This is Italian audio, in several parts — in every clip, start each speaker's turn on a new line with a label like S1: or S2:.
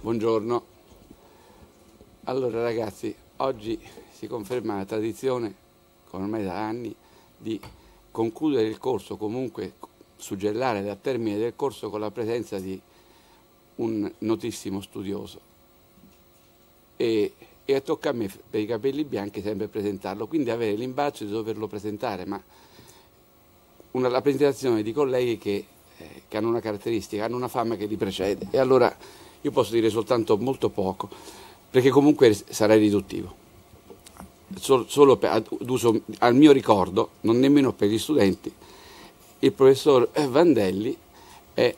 S1: Buongiorno. Allora ragazzi, oggi si conferma la tradizione, come ormai da anni, di concludere il corso, comunque suggellare da termine del corso con la presenza di un notissimo studioso. E, e tocca a me, per i capelli bianchi, sempre presentarlo, quindi avere l'imbarazzo di doverlo presentare, ma una, la presentazione di colleghi che, eh, che hanno una caratteristica, hanno una fama che li precede. E allora io posso dire soltanto molto poco, perché comunque sarà riduttivo. Solo, solo per, uso, al mio ricordo, non nemmeno per gli studenti, il professor Vandelli è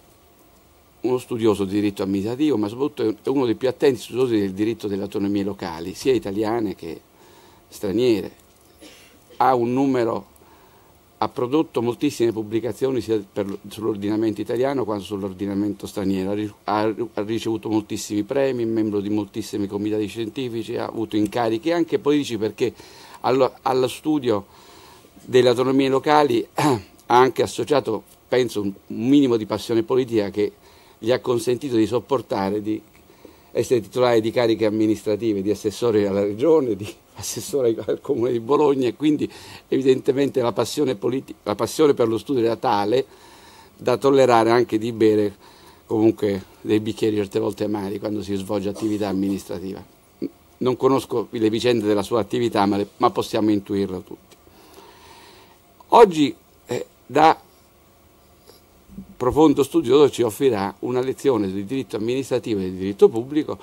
S1: uno studioso di diritto amministrativo, ma soprattutto è uno dei più attenti studiosi del diritto delle autonomie locali, sia italiane che straniere. Ha un numero ha prodotto moltissime pubblicazioni sia sull'ordinamento italiano quanto sull'ordinamento straniero, ha, ricevuto moltissimi premi, è membro di moltissimi comitati scientifici, ha avuto incarichi anche politici perché allo, allo studio delle autonomie locali ha anche associato, penso, un minimo di passione politica che gli ha consentito di sopportare di essere titolare di cariche amministrative, di assessore alla regione, di assessore al comune di Bologna e quindi evidentemente la passione, la passione per lo studio era tale da tollerare anche di bere comunque dei bicchieri certe volte amari quando si svolge attività amministrativa. Non conosco le vicende della sua attività, ma, le, ma possiamo intuirlo tutti. Oggi eh, da profondo studioso ci offrirà una lezione di diritto amministrativo e di diritto pubblico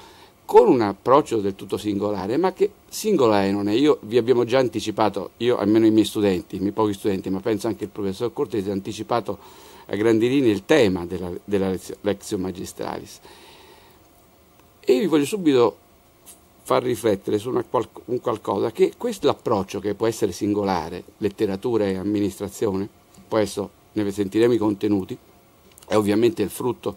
S1: con un approccio del tutto singolare, ma che singolare non è. Io vi abbiamo già anticipato, io almeno i miei studenti, i miei pochi studenti, ma penso anche il professor Cortese, ha anticipato a grandi linee il tema della, della lezione magistralis. E vi voglio subito far riflettere su una, un qualcosa, che questo approccio che può essere singolare, letteratura e amministrazione, poi adesso ne sentiremo i contenuti, è ovviamente il frutto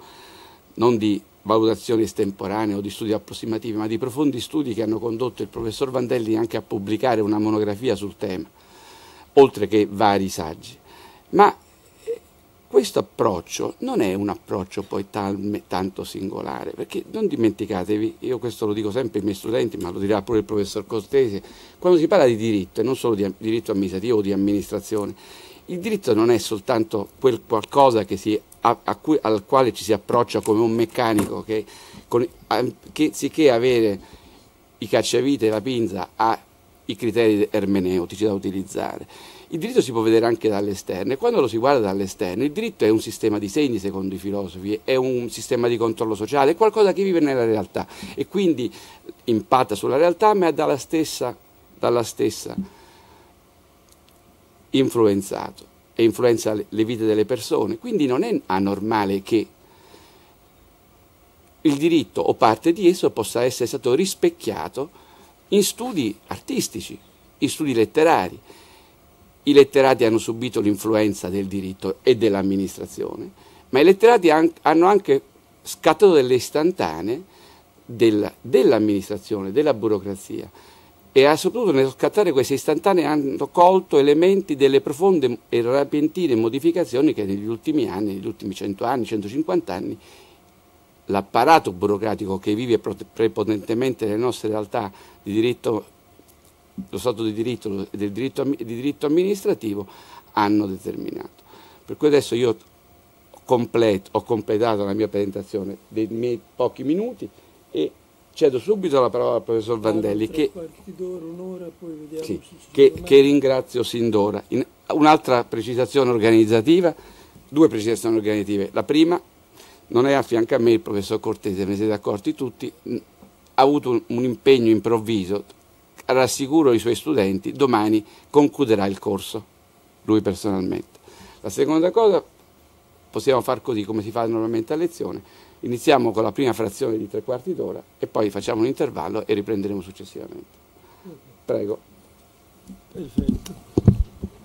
S1: non di valutazioni estemporanee o di studi approssimativi, ma di profondi studi che hanno condotto il professor Vandelli anche a pubblicare una monografia sul tema, oltre che vari saggi. Ma eh, questo approccio non è un approccio poi tal, tanto singolare, perché non dimenticatevi, io questo lo dico sempre ai miei studenti, ma lo dirà pure il professor Costesi, quando si parla di diritto, e non solo di diritto amministrativo o di amministrazione, il diritto non è soltanto quel qualcosa che si a, a cui, al quale ci si approccia come un meccanico che, con, che anziché avere i cacciavite e la pinza ha i criteri ermeneutici da utilizzare. Il diritto si può vedere anche dall'esterno e quando lo si guarda dall'esterno il diritto è un sistema di segni secondo i filosofi, è un sistema di controllo sociale, è qualcosa che vive nella realtà. E quindi impatta sulla realtà ma è dalla stessa, dalla stessa influenzato e influenza le vite delle persone. Quindi non è anormale che il diritto o parte di esso possa essere stato rispecchiato in studi artistici, in studi letterari. I letterati hanno subito l'influenza del diritto e dell'amministrazione, ma i letterati hanno anche scattato delle istantanee dell'amministrazione, della burocrazia e soprattutto nel scattare queste istantanee hanno colto elementi delle profonde e repentine modificazioni che negli ultimi anni, negli ultimi 100 anni, 150 anni, l'apparato burocratico che vive prepotentemente nelle nostre realtà di diritto, lo Stato di diritto e del diritto, di diritto amministrativo hanno determinato. Per cui adesso io completo, ho completato la mia presentazione dei miei pochi minuti e cedo subito la parola al professor Vandelli che, sì, che, che, ringrazio sin d'ora. Un'altra precisazione organizzativa, due precisazioni organizzative. La prima, non è a fianco a me il professor Cortese, ne siete accorti tutti, ha avuto un, un impegno improvviso, rassicuro i suoi studenti, domani concluderà il corso, lui personalmente. La seconda cosa, possiamo far così come si fa normalmente a lezione, Iniziamo con la prima frazione di tre quarti d'ora e poi facciamo un intervallo e riprenderemo successivamente. Prego.
S2: Perfetto.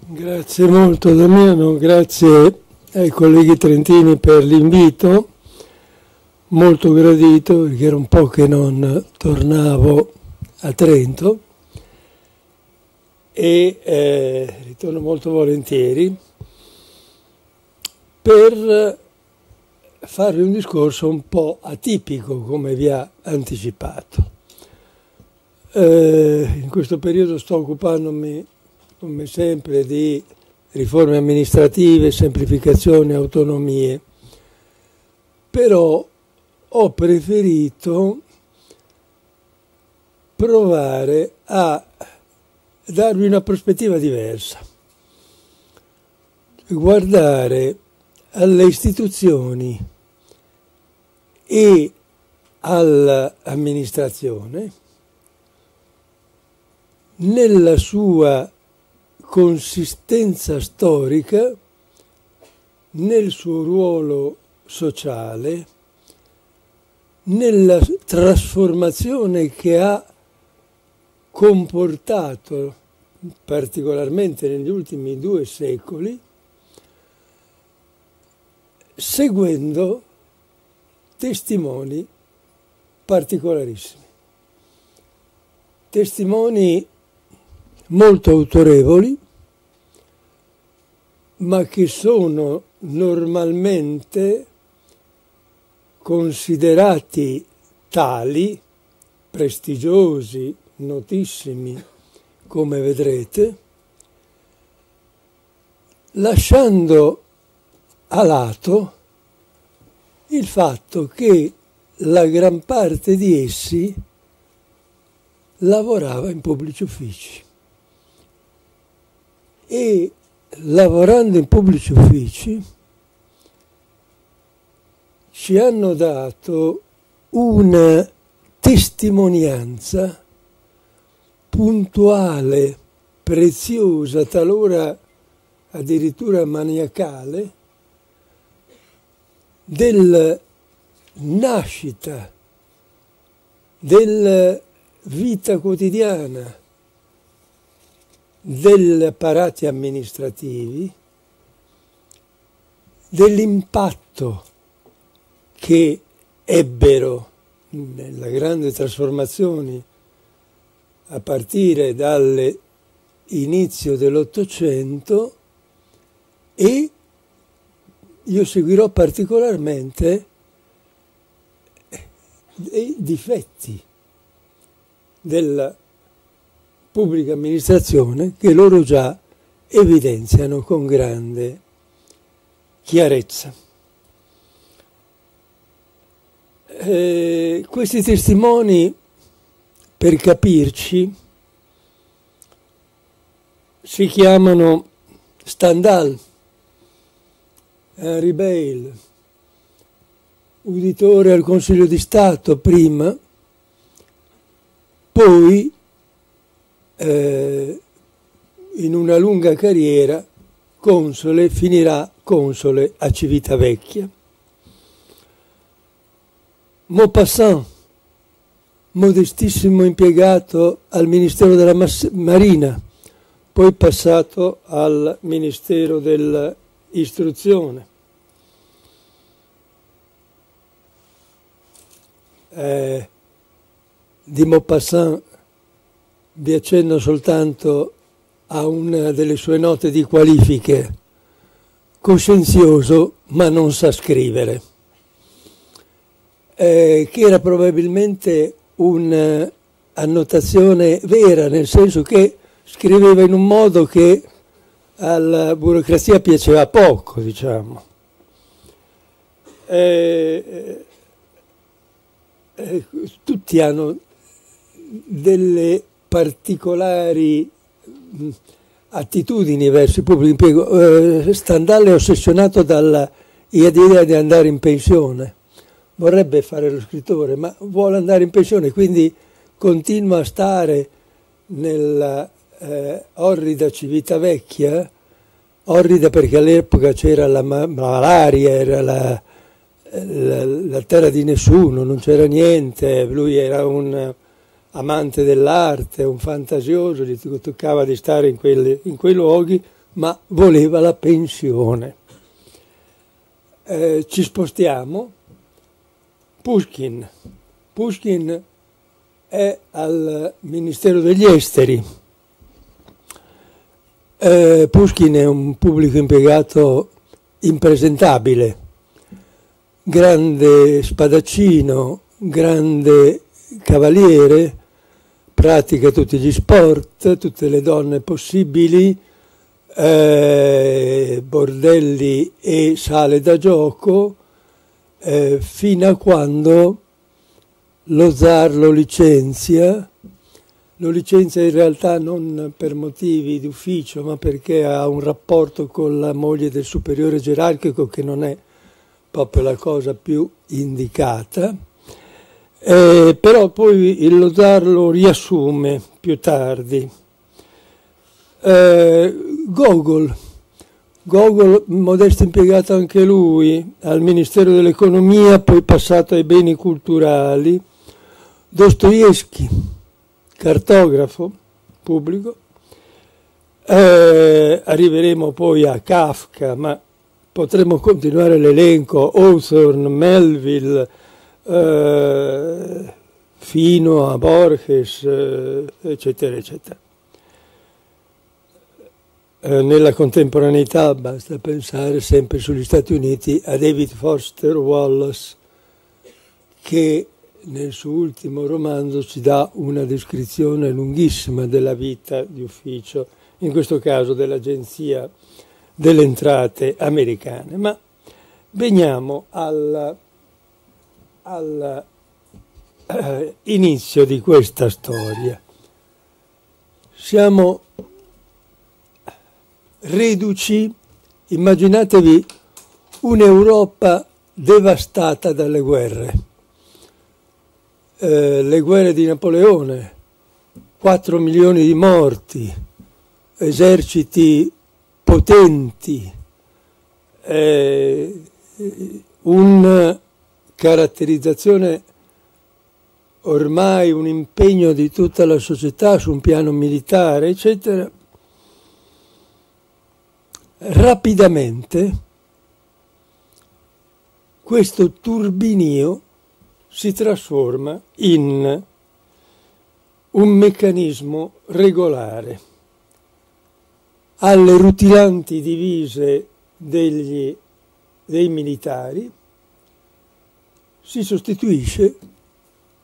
S2: Grazie molto Damiano, grazie ai colleghi trentini per l'invito, molto gradito perché era un po' che non tornavo a Trento e eh, ritorno molto volentieri per fare un discorso un po' atipico, come vi ha anticipato. Eh, in questo periodo sto occupandomi, come sempre, di riforme amministrative, semplificazione, autonomie, però ho preferito provare a darvi una prospettiva diversa, guardare alle istituzioni e all'amministrazione nella sua consistenza storica, nel suo ruolo sociale, nella trasformazione che ha comportato particolarmente negli ultimi due secoli, seguendo testimoni particolarissimi, testimoni molto autorevoli, ma che sono normalmente considerati tali, prestigiosi, notissimi, come vedrete, lasciando a lato il fatto che la gran parte di essi lavorava in pubblici uffici. E lavorando in pubblici uffici ci hanno dato una testimonianza puntuale, preziosa, talora addirittura maniacale, della nascita, della vita quotidiana, degli apparati amministrativi, dell'impatto che ebbero nella grande trasformazione a partire dall'inizio dell'Ottocento e io seguirò particolarmente i difetti della pubblica amministrazione che loro già evidenziano con grande chiarezza. Eh, questi testimoni, per capirci, si chiamano Stendhal, Henry Bale, uditore al Consiglio di Stato prima, poi eh, in una lunga carriera console, finirà console a Civitavecchia. Maupassant, modestissimo impiegato al Ministero della Marina, poi passato al Ministero dell'Istruzione. Eh, di Maupassant vi accenno soltanto a una delle sue note di qualifiche, coscienzioso ma non sa scrivere, eh, che era probabilmente un'annotazione vera, nel senso che scriveva in un modo che alla burocrazia piaceva poco, diciamo. Eh, eh, tutti hanno delle particolari attitudini verso il pubblico impiego. Eh, Stendhal è ossessionato dall'idea di andare in pensione, vorrebbe fare lo scrittore, ma vuole andare in pensione, quindi continua a stare nella eh, orrida Civitavecchia, orrida perché all'epoca c'era la malaria, era la, la, la terra di nessuno, non c'era niente, lui era un amante dell'arte, un fantasioso, gli toccava di stare in, quelle, in quei luoghi, ma voleva la pensione. Eh, ci spostiamo. Pushkin. Pushkin è al Ministero degli Esteri. Eh, Pushkin è un pubblico impiegato impresentabile, grande spadaccino, grande cavaliere, pratica tutti gli sport, tutte le donne possibili, eh, bordelli e sale da gioco, eh, fino a quando lo zar lo licenzia, lo licenzia in realtà non per motivi di ufficio, ma perché ha un rapporto con la moglie del superiore gerarchico che non è proprio la cosa più indicata. Eh, però poi il Lozar lo riassume più tardi. Eh, Gogol, Gogol, modesto impiegato anche lui al Ministero dell'Economia, poi passato ai beni culturali, Dostoevsky, cartografo pubblico, eh, arriveremo poi a Kafka, ma potremmo continuare l'elenco, Hawthorne, Melville, eh, fino a Borges, eh, eccetera, eccetera. Eh, nella contemporaneità basta pensare sempre sugli Stati Uniti a David Foster Wallace che nel suo ultimo romanzo ci dà una descrizione lunghissima della vita di ufficio, in questo caso dell'Agenzia delle Entrate americane. Ma veniamo all'inizio eh, di questa storia. Siamo reduci, immaginatevi un'Europa devastata dalle guerre, eh, le guerre di Napoleone, 4 milioni di morti, eserciti potenti, eh, un caratterizzazione ormai un impegno di tutta la società su un piano militare, eccetera, rapidamente questo turbinio si trasforma in un meccanismo regolare. Alle rutilanti divise degli, dei militari si sostituisce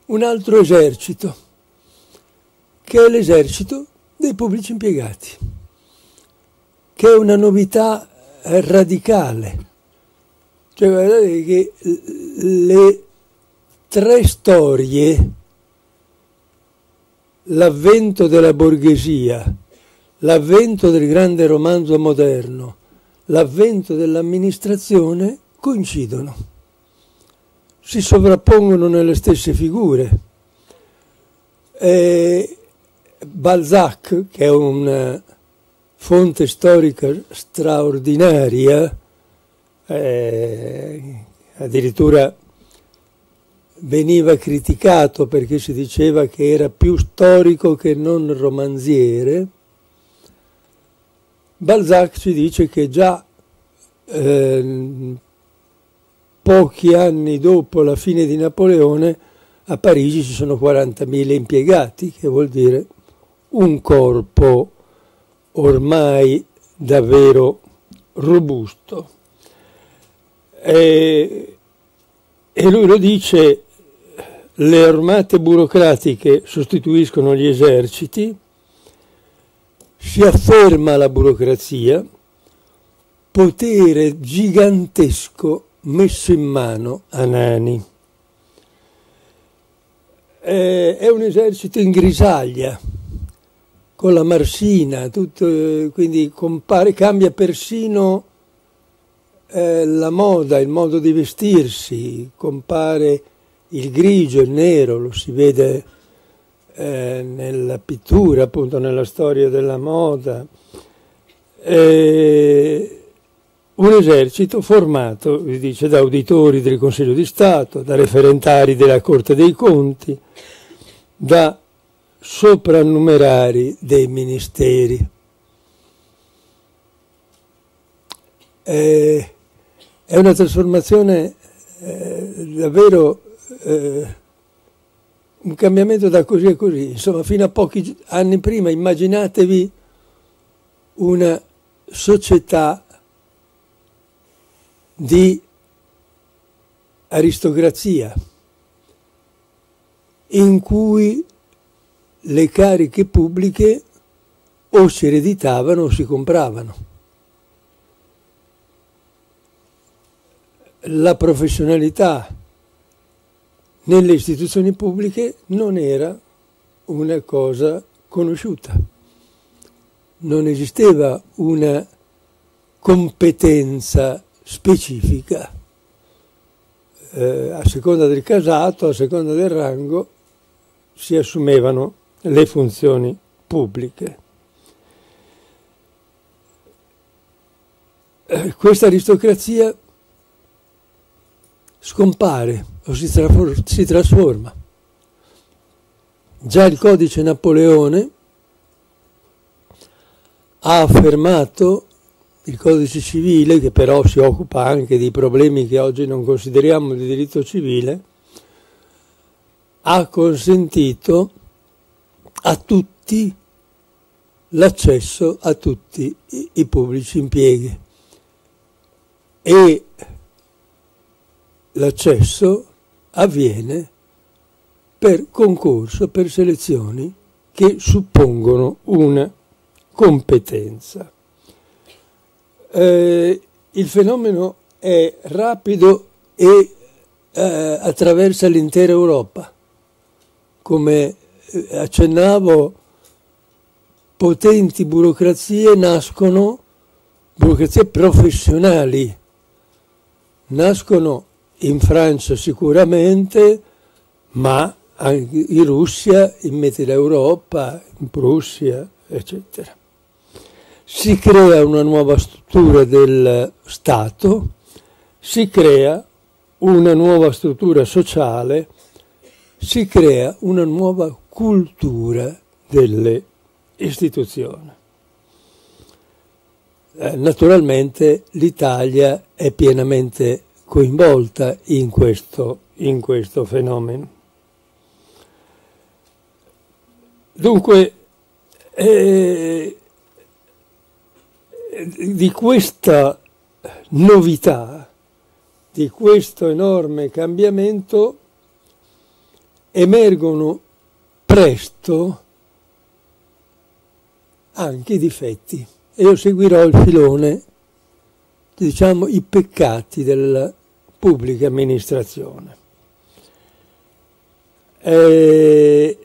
S2: un altro esercito, che è l'esercito dei pubblici impiegati, che è una novità radicale. Cioè, guardate che le tre storie, l'avvento della borghesia, l'avvento del grande romanzo moderno, l'avvento dell'amministrazione coincidono si sovrappongono nelle stesse figure. E Balzac, che è una fonte storica straordinaria, eh, addirittura veniva criticato perché si diceva che era più storico che non romanziere, Balzac ci dice che già eh, pochi anni dopo la fine di Napoleone a Parigi ci sono 40.000 impiegati, che vuol dire un corpo ormai davvero robusto. E, e lui lo dice, le armate burocratiche sostituiscono gli eserciti, si afferma la burocrazia, potere gigantesco messo in mano a Nani. è un esercito in grisaglia, con la marsina, tutto, quindi compare, cambia persino eh, la moda, il modo di vestirsi, compare il grigio, il nero, lo si vede eh, nella pittura, appunto nella storia della moda. Eh, un esercito formato, vi dice, da auditori del Consiglio di Stato, da referentari della Corte dei Conti, da soprannumerari dei ministeri. Eh, è una trasformazione eh, davvero eh, un cambiamento da così a così. Insomma, fino a pochi anni prima immaginatevi una società di aristocrazia in cui le cariche pubbliche o si ereditavano o si compravano. La professionalità nelle istituzioni pubbliche non era una cosa conosciuta, non esisteva una competenza specifica. Eh, a seconda del casato, a seconda del rango, si assumevano le funzioni pubbliche. Eh, questa aristocrazia scompare o si, si trasforma. Già il codice Napoleone ha affermato il codice civile, che però si occupa anche di problemi che oggi non consideriamo di diritto civile, ha consentito a tutti l'accesso a tutti i pubblici impieghi e l'accesso avviene per concorso, per selezioni che suppongono una competenza. Eh, il fenomeno è rapido e eh, attraversa l'intera Europa. Come eh, accennavo, potenti burocrazie nascono, burocrazie professionali, nascono in Francia sicuramente, ma anche in Russia, in Mittel Europa, in Prussia, eccetera. Si crea una nuova struttura del Stato, si crea una nuova struttura sociale, si crea una nuova cultura delle istituzioni. Eh, naturalmente l'Italia è pienamente coinvolta in questo, in questo fenomeno. Dunque, eh, di questa novità, di questo enorme cambiamento, emergono presto anche i difetti. Io seguirò il filone, diciamo, i peccati della pubblica amministrazione. E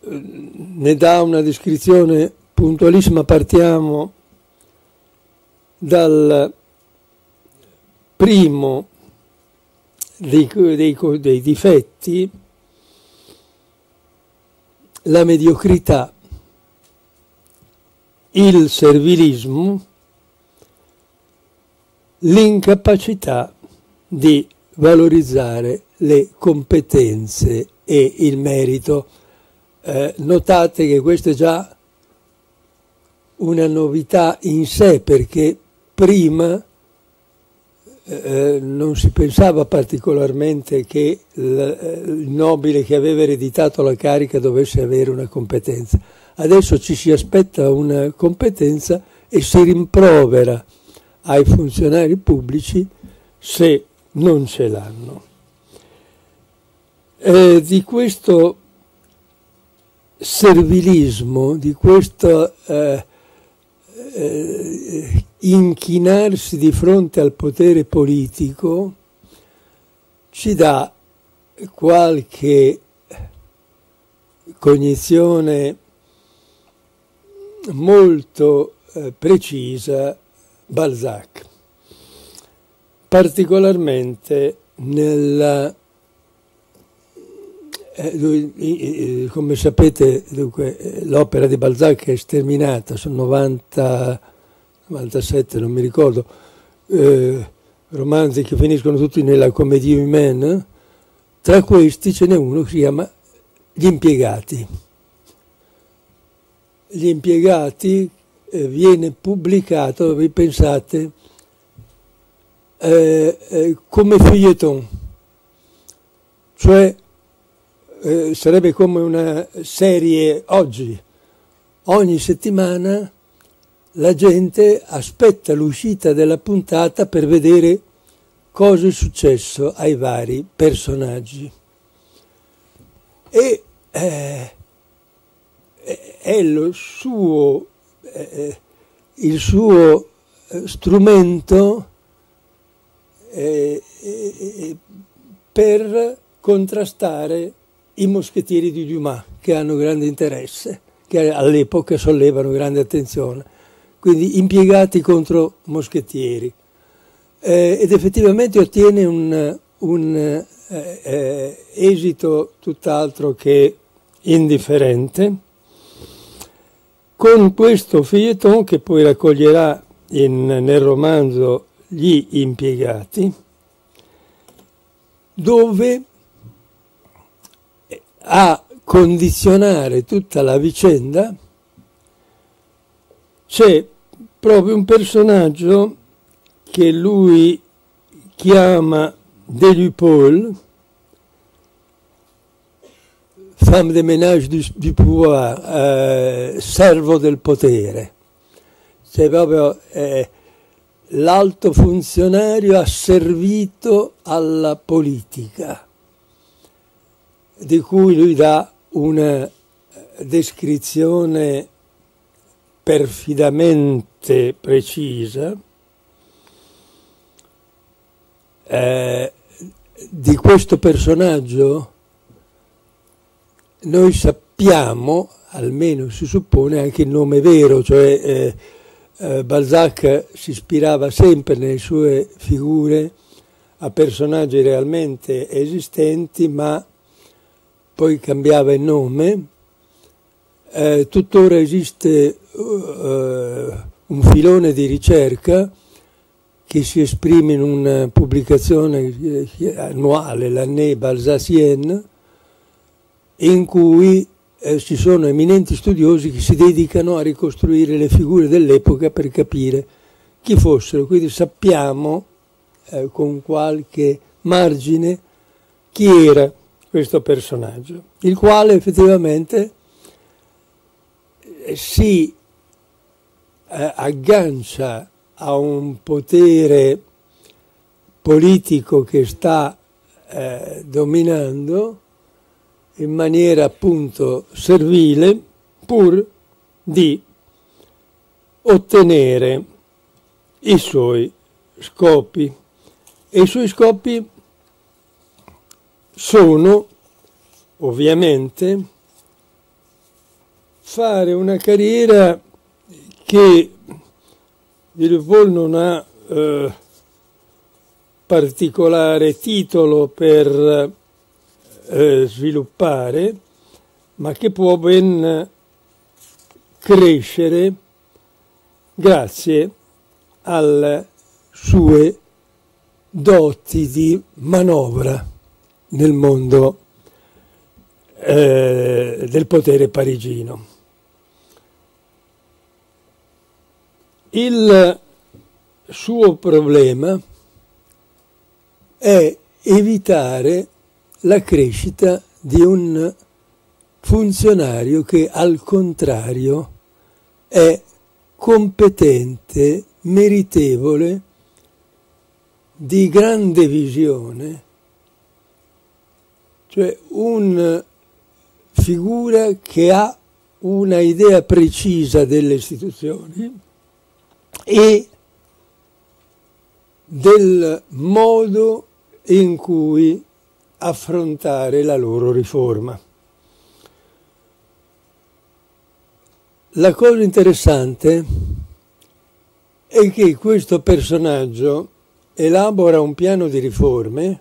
S2: ne dà una descrizione puntualissima, partiamo dal primo dei, dei, dei difetti, la mediocrità, il servilismo, l'incapacità di valorizzare le competenze e il merito. Eh, notate che questa è già una novità in sé perché prima eh, non si pensava particolarmente che eh, il nobile che aveva ereditato la carica dovesse avere una competenza. Adesso ci si aspetta una competenza e si rimprovera ai funzionari pubblici se non ce l'hanno. Eh, di questo servilismo, di questo eh, eh, inchinarsi di fronte al potere politico, ci dà qualche cognizione molto eh, precisa Balzac particolarmente nella eh, come sapete dunque, l'opera di Balzac è sterminata, sono 90, 97 non mi ricordo, eh, romanzi che finiscono tutti nella Comédie humaine, tra questi ce n'è uno che si chiama Gli impiegati. Gli impiegati eh, viene pubblicato, vi pensate, eh, eh, come feuilleton, cioè eh, sarebbe come una serie oggi. Ogni settimana la gente aspetta l'uscita della puntata per vedere cosa è successo ai vari personaggi. E eh, è suo, eh, il suo eh, strumento eh, eh, per contrastare i moschettieri di Dumas che hanno grande interesse, che all'epoca sollevano grande attenzione, quindi impiegati contro moschettieri. Eh, ed effettivamente ottiene un, un eh, eh, esito tutt'altro che indifferente con questo feuilleton che poi raccoglierà in, nel romanzo Gli impiegati, dove a condizionare tutta la vicenda c'è proprio un personaggio che lui chiama Delupaul, femme de ménage du, du pouvoir, eh, servo del potere. Cioè proprio eh, l'alto funzionario asservito alla politica, di cui lui dà una descrizione perfidamente precisa. Eh, di questo personaggio noi sappiamo, almeno si suppone, anche il nome vero, cioè eh, eh, Balzac si ispirava sempre nelle sue figure a personaggi realmente esistenti, ma poi cambiava il nome. Eh, tuttora esiste uh, un filone di ricerca che si esprime in una pubblicazione eh, annuale, l'Année Balzacienne, in cui eh, ci sono eminenti studiosi che si dedicano a ricostruire le figure dell'epoca per capire chi fossero. Quindi sappiamo eh, con qualche margine chi era questo personaggio, il quale effettivamente eh, si eh, aggancia a un potere politico che sta eh, dominando in maniera appunto servile pur di ottenere i suoi scopi. E i suoi scopi sono ovviamente fare una carriera che Villefol non ha eh, particolare titolo per eh, sviluppare, ma che può ben crescere grazie alle sue doti di manovra nel mondo eh, del potere parigino. Il suo problema è evitare la crescita di un funzionario che al contrario è competente, meritevole, di grande visione, cioè una figura che ha una idea precisa delle istituzioni e del modo in cui affrontare la loro riforma. La cosa interessante è che questo personaggio elabora un piano di riforme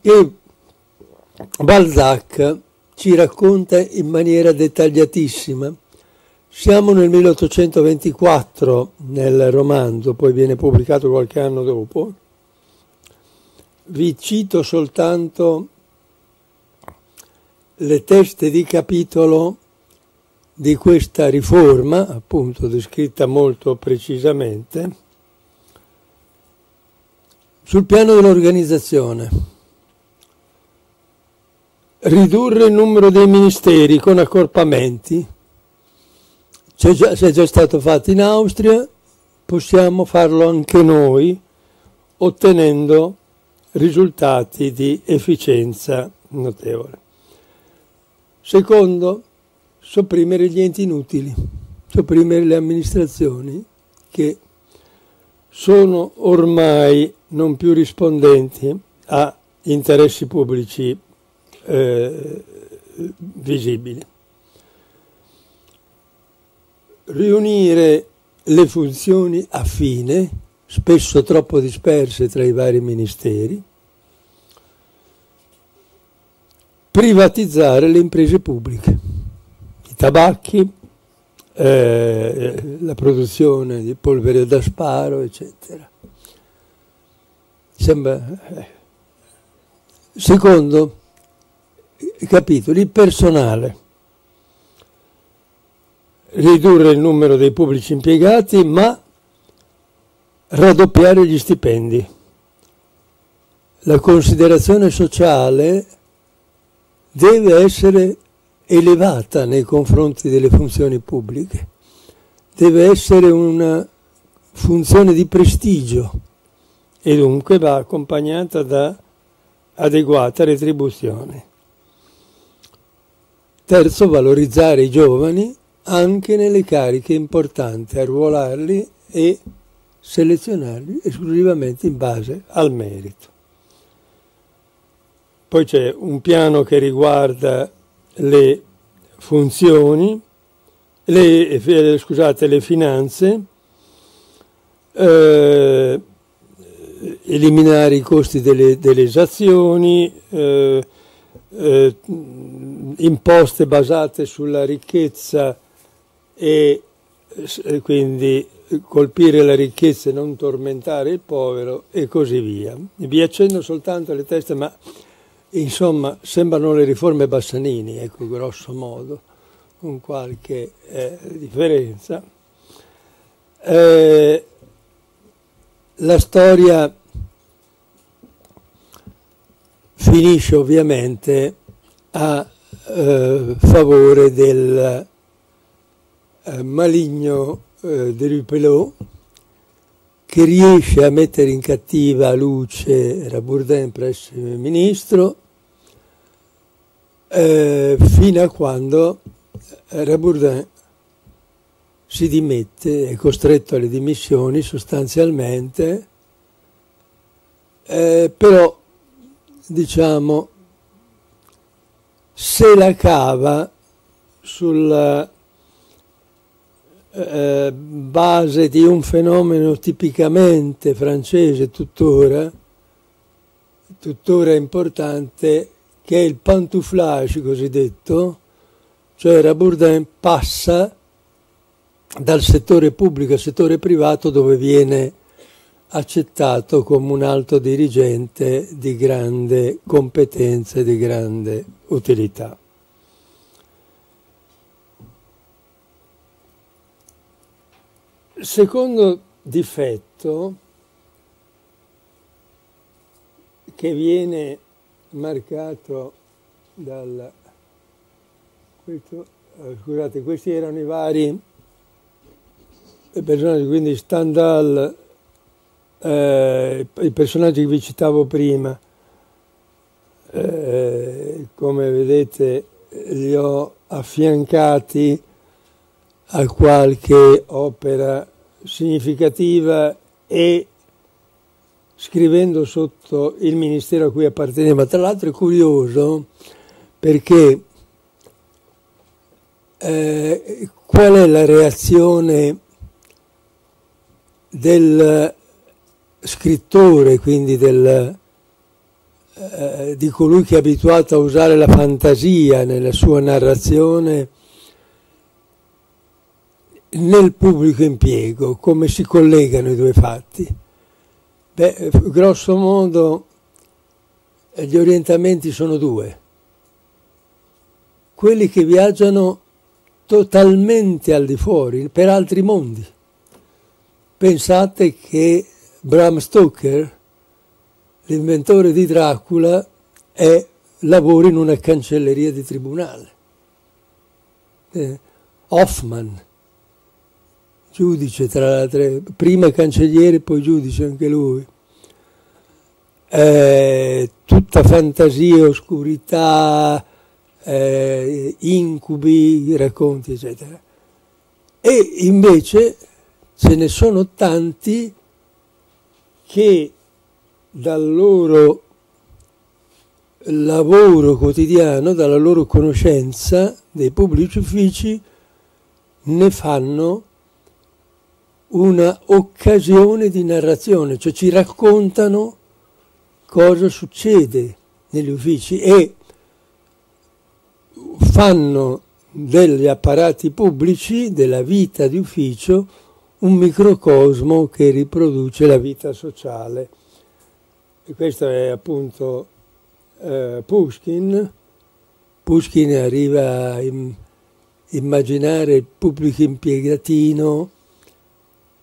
S2: che Balzac ci racconta in maniera dettagliatissima siamo nel 1824 nel romanzo, poi viene pubblicato qualche anno dopo. Vi cito soltanto le teste di capitolo di questa riforma, appunto descritta molto precisamente, sul piano dell'organizzazione. Ridurre il numero dei ministeri con accorpamenti c'è già, c'è già stato fatto in Austria, possiamo farlo anche noi ottenendo risultati di efficienza notevole. Secondo, sopprimere gli enti inutili, sopprimere le amministrazioni che sono ormai non più rispondenti a interessi pubblici eh, visibili. Riunire le funzioni affine, spesso troppo disperse tra i vari ministeri, privatizzare le imprese pubbliche, i tabacchi, eh, la produzione di polvere da sparo, eccetera. Sembra, eh. Secondo capitolo, il personale. Ridurre il numero dei pubblici impiegati, ma raddoppiare gli stipendi. La considerazione sociale deve essere elevata nei confronti delle funzioni pubbliche, deve essere una funzione di prestigio e dunque va accompagnata da adeguata retribuzione. Terzo, valorizzare i giovani anche nelle cariche importanti, arruolarli e selezionarli esclusivamente in base al merito. Poi c'è un piano che riguarda le funzioni, le, eh, scusate, le finanze, eh, eliminare i costi delle, delle esazioni, eh, eh, imposte basate sulla ricchezza e quindi colpire la ricchezza e non tormentare il povero e così via. Vi accenno soltanto le teste, ma Insomma, sembrano le riforme Bassanini, ecco, grosso modo, con qualche eh, differenza. Eh, la storia finisce ovviamente a eh, favore del maligno eh, de Rupelot che riesce a mettere in cattiva luce Rabourdin presso il ministro eh, fino a quando Rabourdin si dimette, è costretto alle dimissioni sostanzialmente, eh, però diciamo se la cava sulla eh, base di un fenomeno tipicamente francese tuttora, tuttora importante, che è il pantouflage cosiddetto, cioè Rabourdin passa dal settore pubblico al settore privato dove viene accettato come un alto dirigente di grande competenza e di grande utilità. Secondo difetto che viene marcato dal... Questo, eh, scusate, questi erano i vari personaggi, quindi Stendhal, eh, i personaggi che vi citavo prima, eh, come vedete li ho affiancati a qualche opera significativa e scrivendo sotto il ministero a cui apparteneva. Tra l'altro è curioso perché eh, qual è la reazione del scrittore, quindi del, eh, di colui che è abituato a usare la fantasia nella sua narrazione nel pubblico impiego, come si collegano i due fatti? Beh, grosso modo gli orientamenti sono due. Quelli che viaggiano totalmente al di fuori, per altri mondi. Pensate che Bram Stoker, l'inventore di Dracula, è, lavora in una cancelleria di tribunale. Eh, Hoffman, giudice tra l'altro, prima cancelliere poi giudice anche lui. Eh, tutta fantasia, oscurità, eh, incubi, racconti, eccetera. E invece ce ne sono tanti che dal loro lavoro quotidiano, dalla loro conoscenza dei pubblici uffici, ne fanno una occasione di narrazione, cioè ci raccontano cosa succede negli uffici e fanno degli apparati pubblici, della vita di ufficio, un microcosmo che riproduce la vita sociale. E questo è appunto eh, Pushkin. Pushkin arriva a im- immaginare il pubblico impiegatino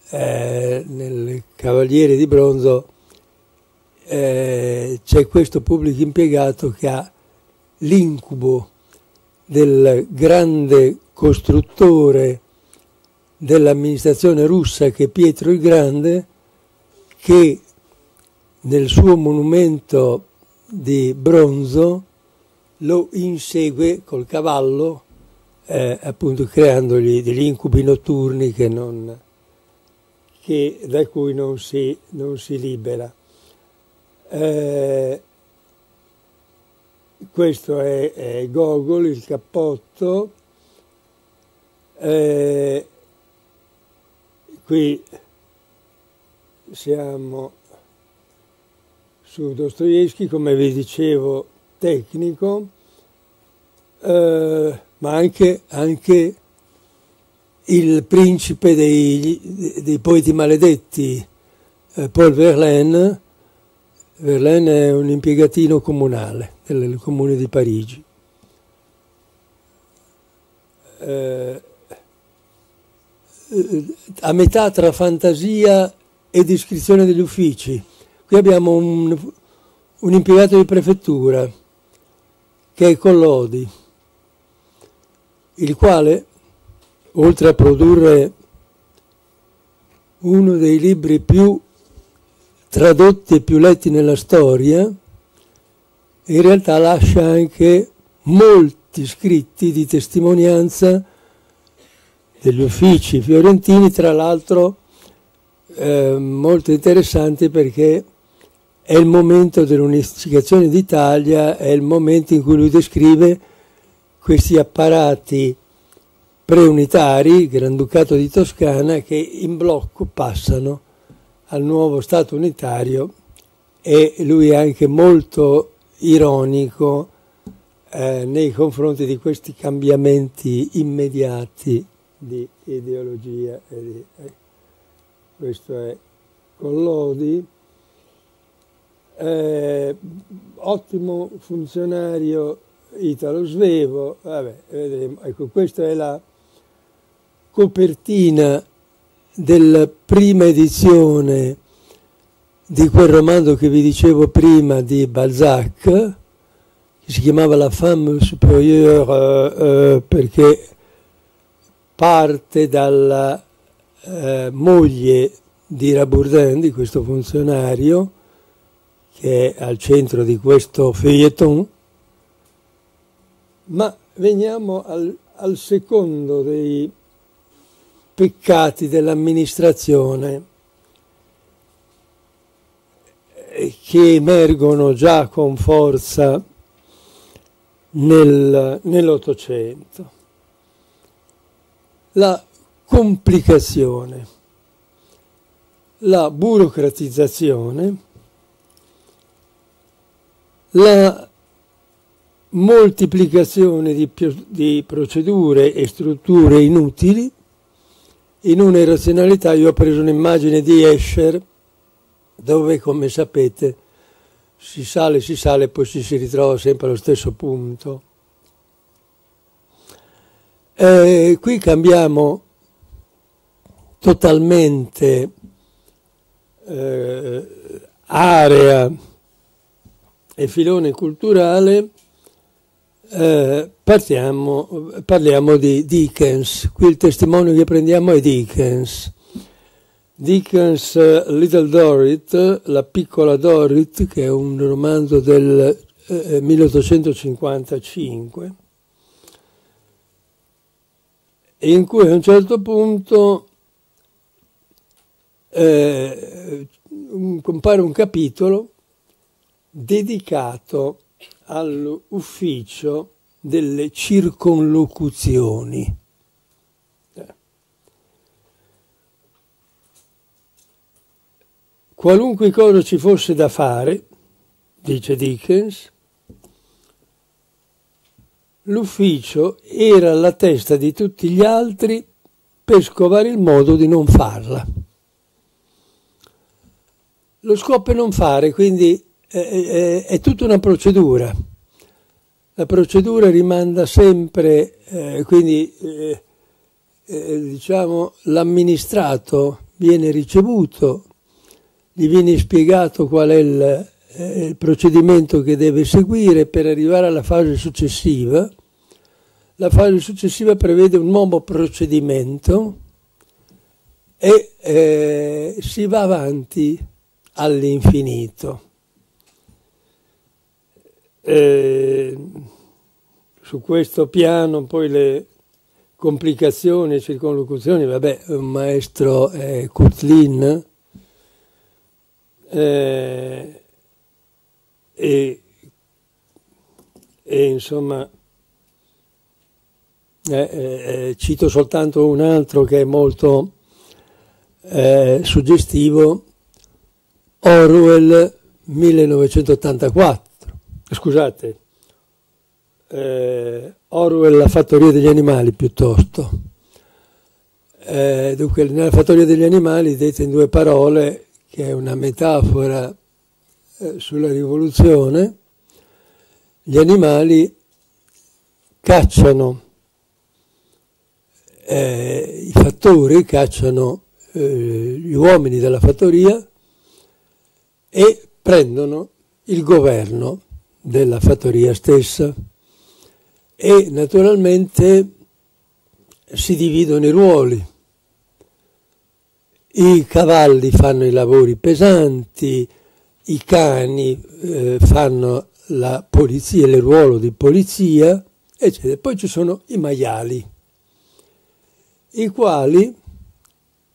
S2: eh, nel Cavaliere di Bronzo. Eh, c'è questo pubblico impiegato che ha l'incubo del grande costruttore dell'amministrazione russa che è Pietro il Grande, che nel suo monumento di bronzo lo insegue col cavallo, eh, appunto creandogli degli incubi notturni che non, che, da cui non si, non si libera. Eh, questo è, è, Gogol, il cappotto. Eh, qui siamo su Dostoevsky, come vi dicevo, tecnico, eh, ma anche, anche, il principe dei, dei poeti maledetti, eh, Paul Verlaine. Verlaine è un impiegatino comunale del comune di Parigi. Eh, a metà tra fantasia e descrizione degli uffici Qui abbiamo un, un impiegato di prefettura che è Collodi, il quale, oltre a produrre uno dei libri più tradotti e più letti nella storia, in realtà lascia anche molti scritti di testimonianza degli uffici fiorentini, tra l'altro eh, molto interessanti perché è il momento dell'unificazione d'Italia, è il momento in cui lui descrive questi apparati preunitari, Granducato di Toscana, che in blocco passano al nuovo Stato unitario e lui è anche molto ironico eh, nei confronti di questi cambiamenti immediati di ideologia. Di, eh, questo è Collodi eh, ottimo funzionario Italo Svevo, vabbè, vedremo. Ecco, questa è la copertina della prima edizione di quel romanzo che vi dicevo prima di Balzac, che si chiamava La femme supérieure eh, perché parte dalla eh, moglie di Rabourdin, di questo funzionario, che è al centro di questo feuilleton, ma veniamo al, al secondo dei peccati dell'amministrazione eh, che emergono già con forza nel, nell'Ottocento. La complicazione, la burocratizzazione la moltiplicazione di, di, procedure e strutture inutili in una irrazionalità io ho preso un'immagine di Escher dove come sapete si sale, si sale e poi ci si ritrova sempre allo stesso punto. E qui cambiamo totalmente eh, area e filone culturale eh, partiamo, parliamo di Dickens. Qui il testimone che prendiamo è Dickens. Dickens Little Dorrit, La piccola Dorrit, che è un romanzo del eh, 1855, in cui a un certo punto eh, compare un capitolo dedicato all'ufficio delle circonlocuzioni. Qualunque cosa ci fosse da fare, dice Dickens, l'ufficio era alla testa di tutti gli altri per scovare il modo di non farla. Lo scopo è non fare, quindi è, è, è tutta una procedura. La procedura rimanda sempre, eh, quindi eh, eh, diciamo l'amministrato viene ricevuto, gli viene spiegato qual è il, eh, il procedimento che deve seguire per arrivare alla fase successiva. La fase successiva prevede un nuovo procedimento e eh, si va avanti all'infinito. Eh, su questo piano poi le complicazioni e circonlocuzioni, vabbè, un maestro è Kutlin, eh, e, e, insomma eh, eh, cito soltanto un altro che è molto eh, suggestivo Orwell 1984 scusate eh, Orwell la fattoria degli animali piuttosto. Eh, dunque nella fattoria degli animali detta in due parole che è una metafora eh, sulla rivoluzione, gli animali cacciano, eh, i fattori cacciano eh, gli uomini della fattoria e prendono il governo della fattoria stessa e naturalmente si dividono i ruoli i cavalli fanno i lavori pesanti, i cani eh, fanno la polizia, il ruolo di polizia, eccetera. Poi ci sono i maiali, i quali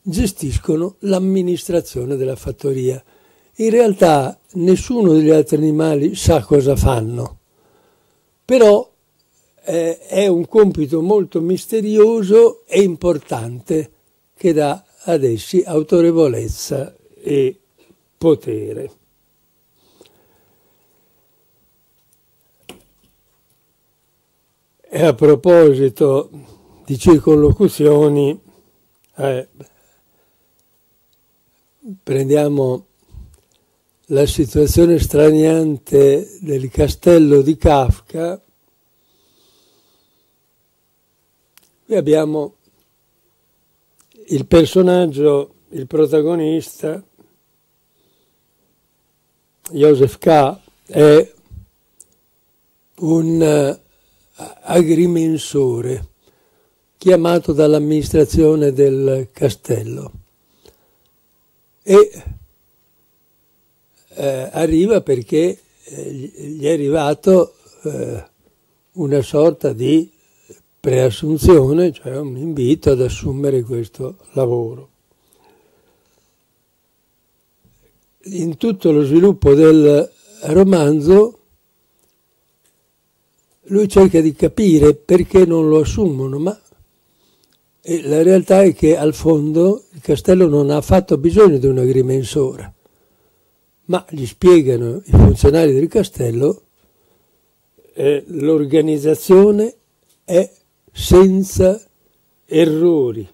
S2: gestiscono l'amministrazione della fattoria. In realtà nessuno degli altri animali sa cosa fanno, però eh, è un compito molto misterioso e importante che dà ad essi autorevolezza e potere. E a proposito di circonlocuzioni, eh, prendiamo la situazione straniante del castello di Kafka. Qui abbiamo il personaggio, il protagonista, Joseph K., è un eh, agrimensore chiamato dall'amministrazione del castello e eh, arriva perché eh, gli è arrivato eh, una sorta di preassunzione, cioè un invito ad assumere questo lavoro. In tutto lo sviluppo del romanzo lui cerca di capire perché non lo assumono, ma la realtà è che al fondo il castello non ha affatto bisogno di un agrimensore, ma gli spiegano i funzionari del castello eh, l'organizzazione è senza errori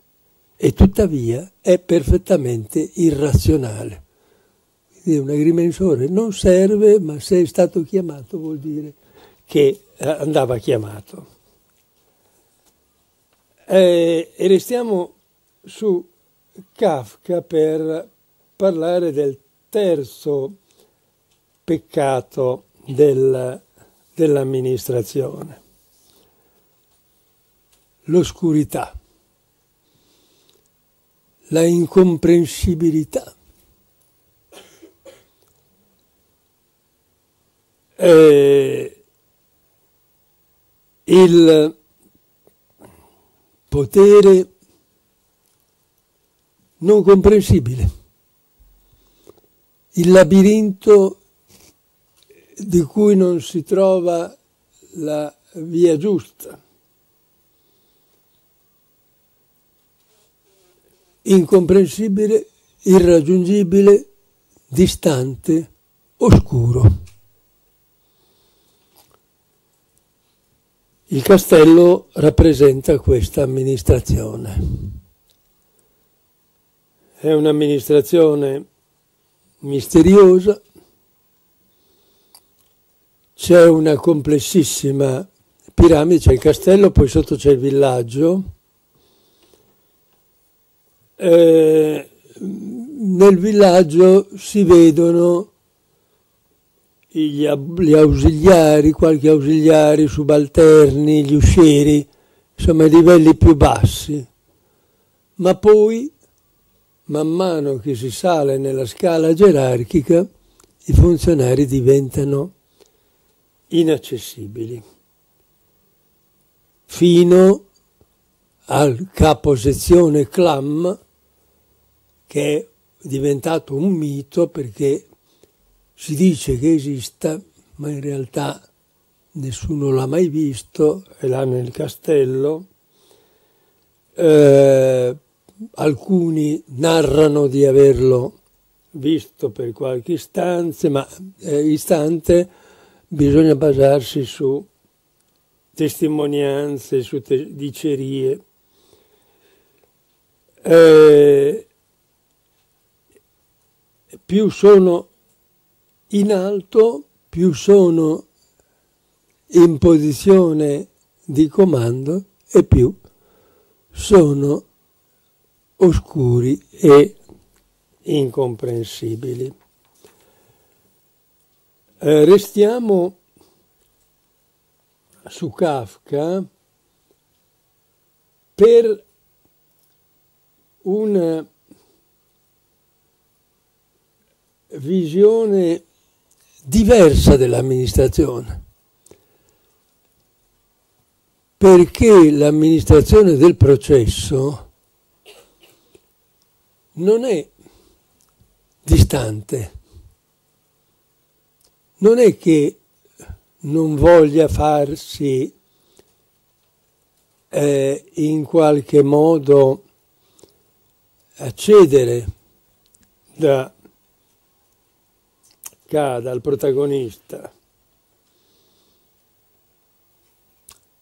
S2: e tuttavia è perfettamente irrazionale. Quindi un agrimensore non serve, ma se è stato chiamato vuol dire che eh, andava chiamato. Eh, e restiamo su Kafka per parlare del terzo peccato del, dell'amministrazione l'oscurità. la incomprensibilità. Eh, il potere non comprensibile, il labirinto di cui non si trova la via giusta. incomprensibile, irraggiungibile, distante, oscuro. Il castello rappresenta questa amministrazione. È un'amministrazione misteriosa, c'è una complessissima piramide, c'è il castello, poi sotto c'è il villaggio, eh, nel villaggio si vedono gli, gli, ausiliari, qualche ausiliari, subalterni, gli uscieri, insomma i livelli più bassi. Ma poi, man mano che si sale nella scala gerarchica, i funzionari diventano inaccessibili, fino al capo sezione clam, che è diventato un mito perché si dice che esista, ma in realtà nessuno l'ha mai visto, è là nel castello. Eh, alcuni narrano di averlo visto per qualche istante, ma eh, istante bisogna basarsi su testimonianze, su te- dicerie. Eh, più sono in alto, più sono in posizione di comando e più sono oscuri e incomprensibili. Eh, restiamo su Kafka per un visione diversa dell'amministrazione, perché l'amministrazione del processo non è distante, non è che non voglia farsi eh, in qualche modo accedere da cada al protagonista.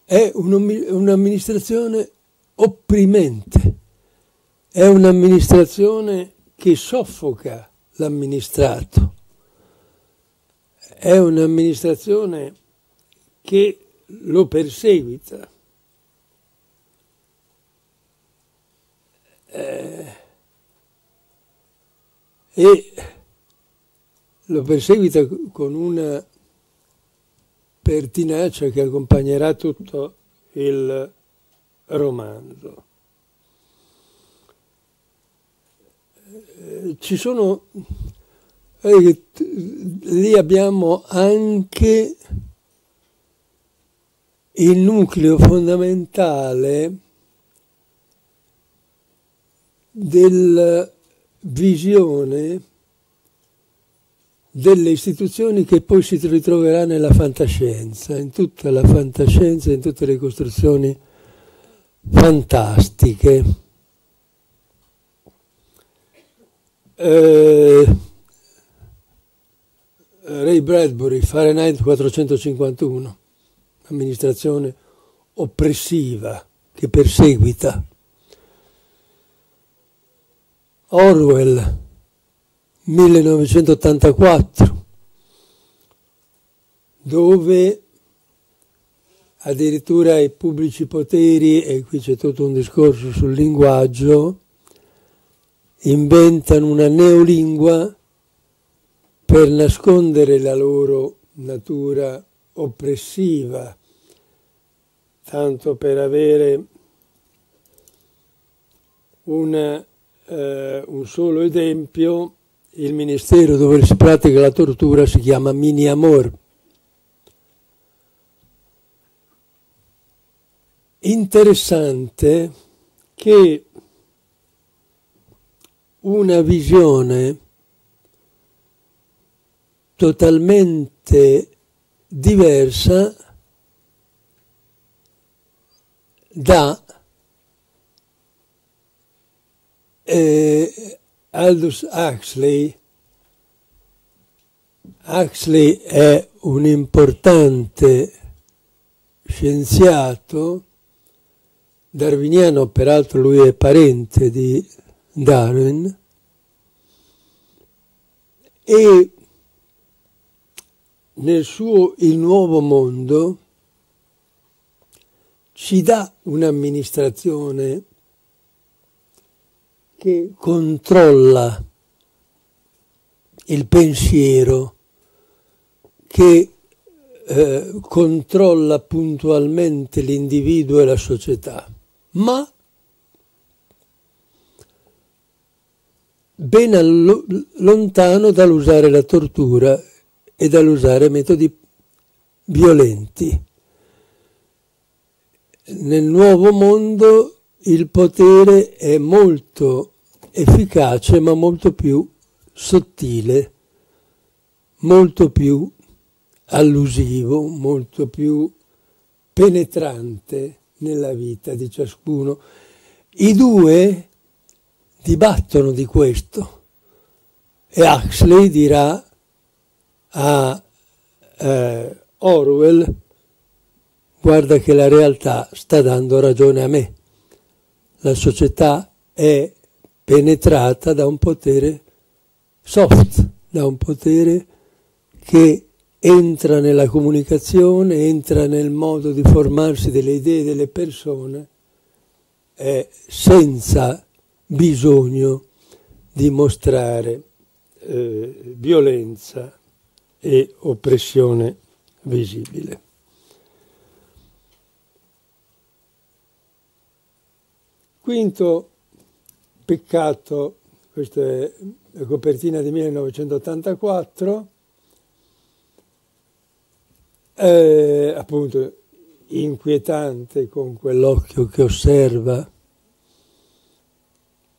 S2: È un'amministrazione opprimente, è un'amministrazione che soffoca l'amministrato, è un'amministrazione che lo perseguita. Eh, e lo perseguita con una pertinacia che accompagnerà tutto il romanzo. Ci sono, eh, lì abbiamo anche il nucleo fondamentale della visione delle istituzioni che poi si ritroverà nella fantascienza, in tutta la fantascienza, in tutte le costruzioni fantastiche. Eh, Ray Bradbury, Fahrenheit 451, amministrazione oppressiva che perseguita. Orwell, 1984, dove addirittura i pubblici poteri, e qui c'è tutto un discorso sul linguaggio, inventano una neolingua per nascondere la loro natura oppressiva, tanto per avere una eh, un solo esempio, il ministero dove si pratica la tortura si chiama Mini Amor. Interessante che una visione totalmente diversa da eh, Aldous Huxley. Huxley è un importante scienziato darwiniano, peraltro lui è parente di Darwin, e nel suo Il nuovo mondo ci dà un'amministrazione che controlla il pensiero, che eh, controlla puntualmente l'individuo e la società, ma ben allo- lontano dall'usare la tortura e dall'usare metodi violenti. Nel nuovo mondo il potere è molto efficace ma molto più sottile, molto più allusivo, molto più penetrante nella vita di ciascuno. I due dibattono di questo e Huxley dirà a eh, Orwell guarda che la realtà sta dando ragione a me. La società è penetrata da un potere soft, da un potere che entra nella comunicazione, entra nel modo di formarsi delle idee delle persone, è senza bisogno di mostrare eh, violenza e oppressione visibile. Quinto peccato, questa è la copertina di 1984, è appunto inquietante con quell'occhio che osserva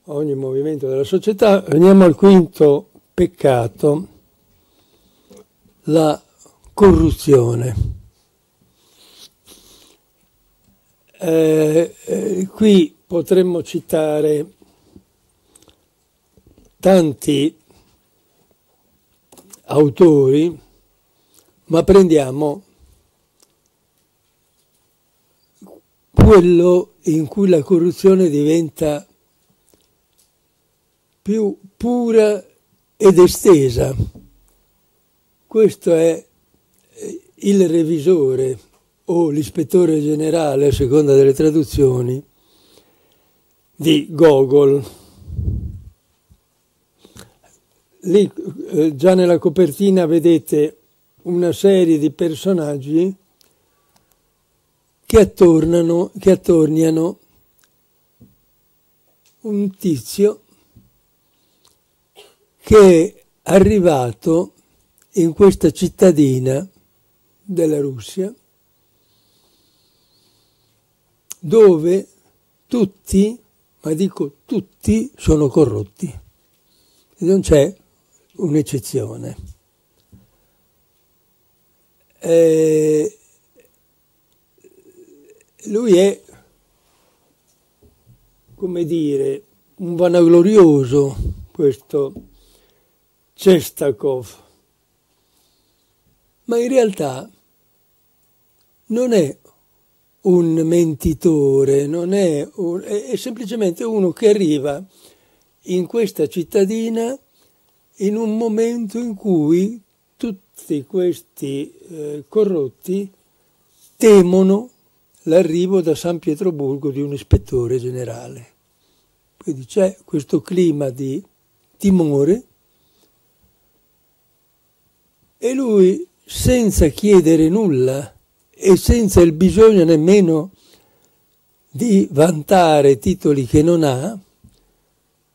S2: ogni movimento della società. Veniamo al quinto peccato, la corruzione. Eh, eh, qui potremmo citare tanti autori, ma prendiamo quello in cui la corruzione diventa più pura ed estesa. Questo è eh, il revisore o l'ispettore generale, a seconda delle traduzioni, di Gogol. Lì eh, già nella copertina vedete una serie di personaggi che attornano, che attorniano un tizio che è arrivato in questa cittadina della Russia dove tutti, ma dico tutti, sono corrotti non c'è un'eccezione. Eh, lui è, come dire, un vanaglorioso, questo Cestakov, ma in realtà non è un mentitore, non è, un, è, semplicemente uno che arriva in questa cittadina in un momento in cui tutti questi eh, corrotti temono l'arrivo da San Pietroburgo di un ispettore generale. Quindi c'è questo clima di timore e lui, senza chiedere nulla e senza il bisogno nemmeno di vantare titoli che non ha,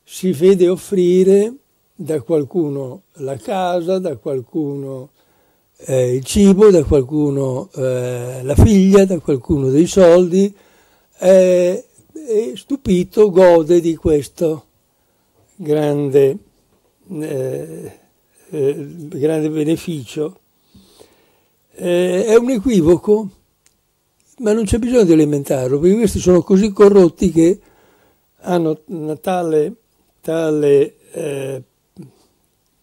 S2: si vede offrire da qualcuno la casa, da qualcuno eh, il cibo, da qualcuno eh, la figlia, da qualcuno dei soldi eh, e stupito gode di questo grande, eh, eh, grande beneficio. Eh, è un equivoco, ma non c'è bisogno di alimentarlo, perché questi sono così corrotti che hanno una tale, tale eh,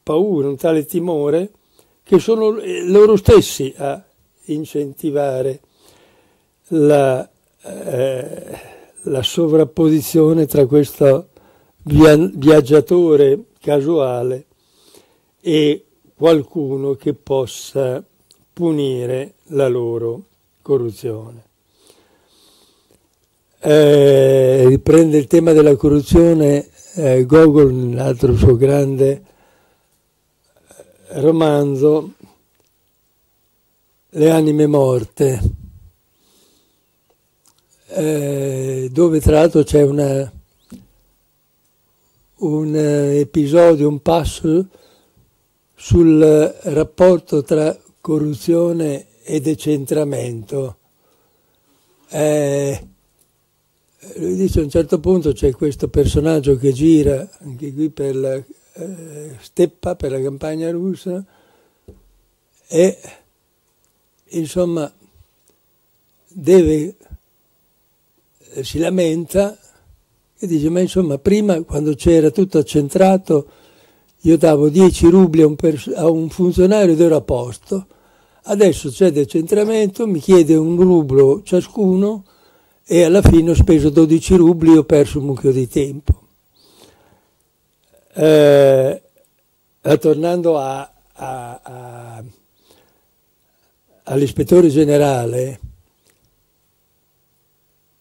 S2: paura, un tale timore, che sono loro stessi a incentivare la, eh, la sovrapposizione tra questo viaggiatore casuale e qualcuno che possa punire la loro corruzione. Eh, riprende il tema della corruzione eh, Gogol nell'altro suo grande eh, romanzo Le anime morte, eh, dove tra l'altro c'è un episodio, un passo sul rapporto tra corruzione e decentramento. Eh, lui dice a un certo punto c'è questo personaggio che gira anche qui per la eh, steppa, per la campagna russa e insomma deve, eh, si lamenta e dice ma insomma prima quando c'era tutto accentrato io davo 10 rubli a un, a un funzionario ed ero a posto, adesso c'è decentramento, mi chiede un rublo ciascuno e alla fine ho speso 12 rubli e ho perso un mucchio di tempo. Eh, tornando a, a, a, all'ispettore generale,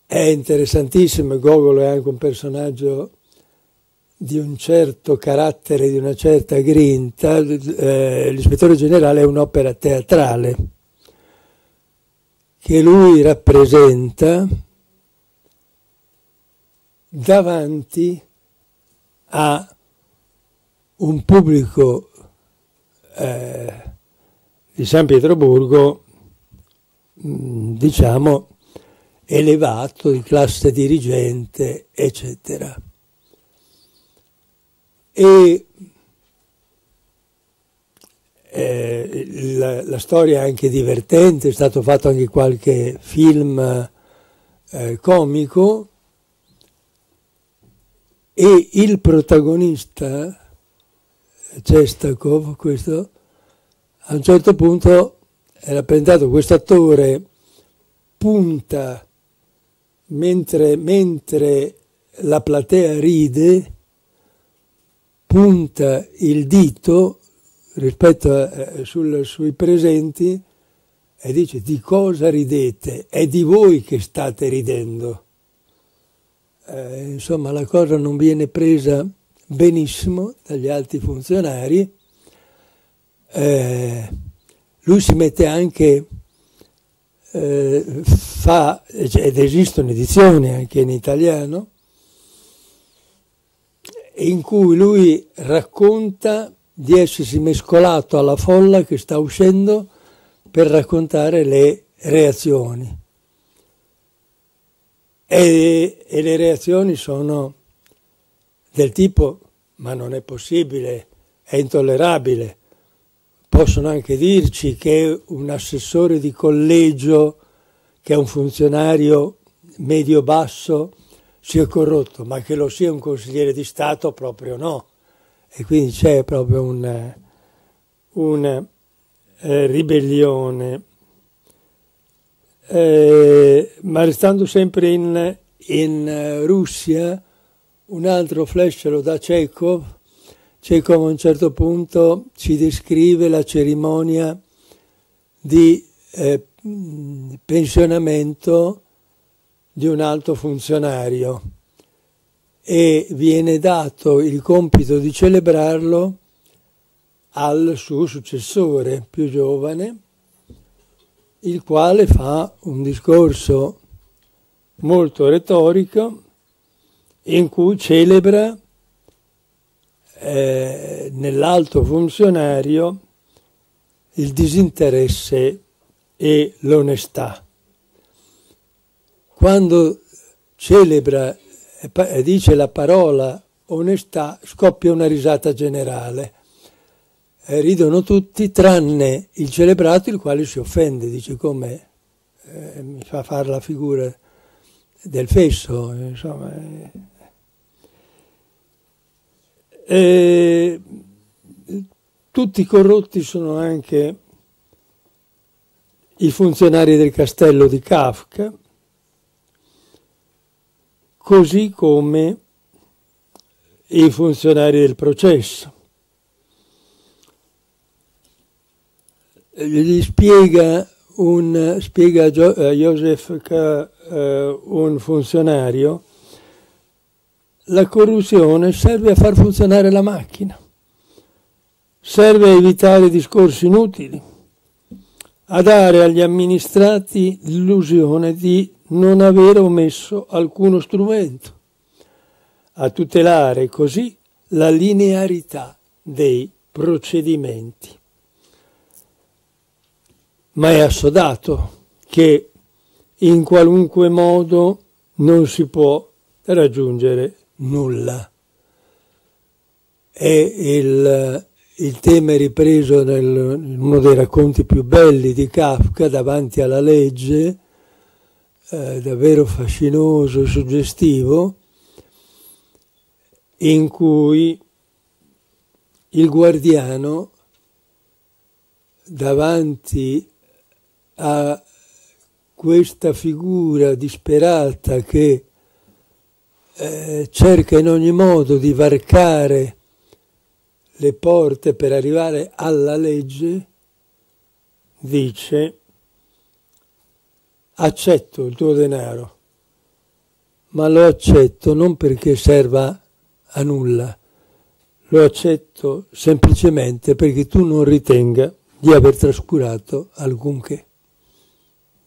S2: è interessantissimo, Gogolo è anche un personaggio di un certo carattere, di una certa grinta, eh, l'ispettore generale è un'opera teatrale che lui rappresenta davanti a un pubblico eh, di San Pietroburgo, mm, diciamo, elevato, di classe dirigente, eccetera. E eh, la, la, storia è anche divertente, è stato fatto anche qualche film eh, comico. E il protagonista, Cestakov, questo, a un certo punto è rappresentato questo attore punta mentre, mentre la platea ride, punta il dito rispetto a, eh, sul, sui presenti e dice di cosa ridete? È di voi che state ridendo eh, insomma la cosa non viene presa benissimo dagli alti funzionari, eh, lui si mette anche, eh, fa, ed esistono edizioni anche in italiano, in cui lui racconta di essersi mescolato alla folla che sta uscendo per raccontare le reazioni e, e le reazioni sono del tipo ma non è possibile, è intollerabile. Possono anche dirci che un assessore di collegio, che è un funzionario medio-basso, sia corrotto, ma che lo sia un consigliere di Stato proprio no. E quindi c'è proprio una, una eh, ribellione eh, ma restando sempre in, in eh, Russia, un altro flash lo dà Chekhov. Chekhov a un certo punto ci descrive la cerimonia di eh, pensionamento di un alto funzionario e viene dato il compito di celebrarlo al suo successore più giovane il quale fa un discorso molto retorico in cui celebra eh, nell'alto funzionario il disinteresse e l'onestà. Quando celebra e dice la parola onestà, scoppia una risata generale. E ridono tutti tranne il celebrato il quale si offende, dice come eh, mi fa fare la figura del fesso, insomma. E tutti corrotti sono anche i funzionari del castello di Kafka, così come i funzionari del processo. Gli spiega, un, spiega a Joseph K., uh, un funzionario, la corruzione serve a far funzionare la macchina, serve a evitare discorsi inutili, a dare agli amministrati l'illusione di non avere omesso alcuno strumento, a tutelare così la linearità dei procedimenti. Ma è assodato che in qualunque modo non si può raggiungere nulla. È il, il tema ripreso in uno dei racconti più belli di Kafka, davanti alla legge, eh, davvero fascinoso, suggestivo, in cui il guardiano davanti a questa figura disperata che eh, cerca in ogni modo di varcare le porte per arrivare alla legge, dice accetto il tuo denaro, ma lo accetto non perché serva a nulla, lo accetto semplicemente perché tu non ritenga di aver trascurato alcunché.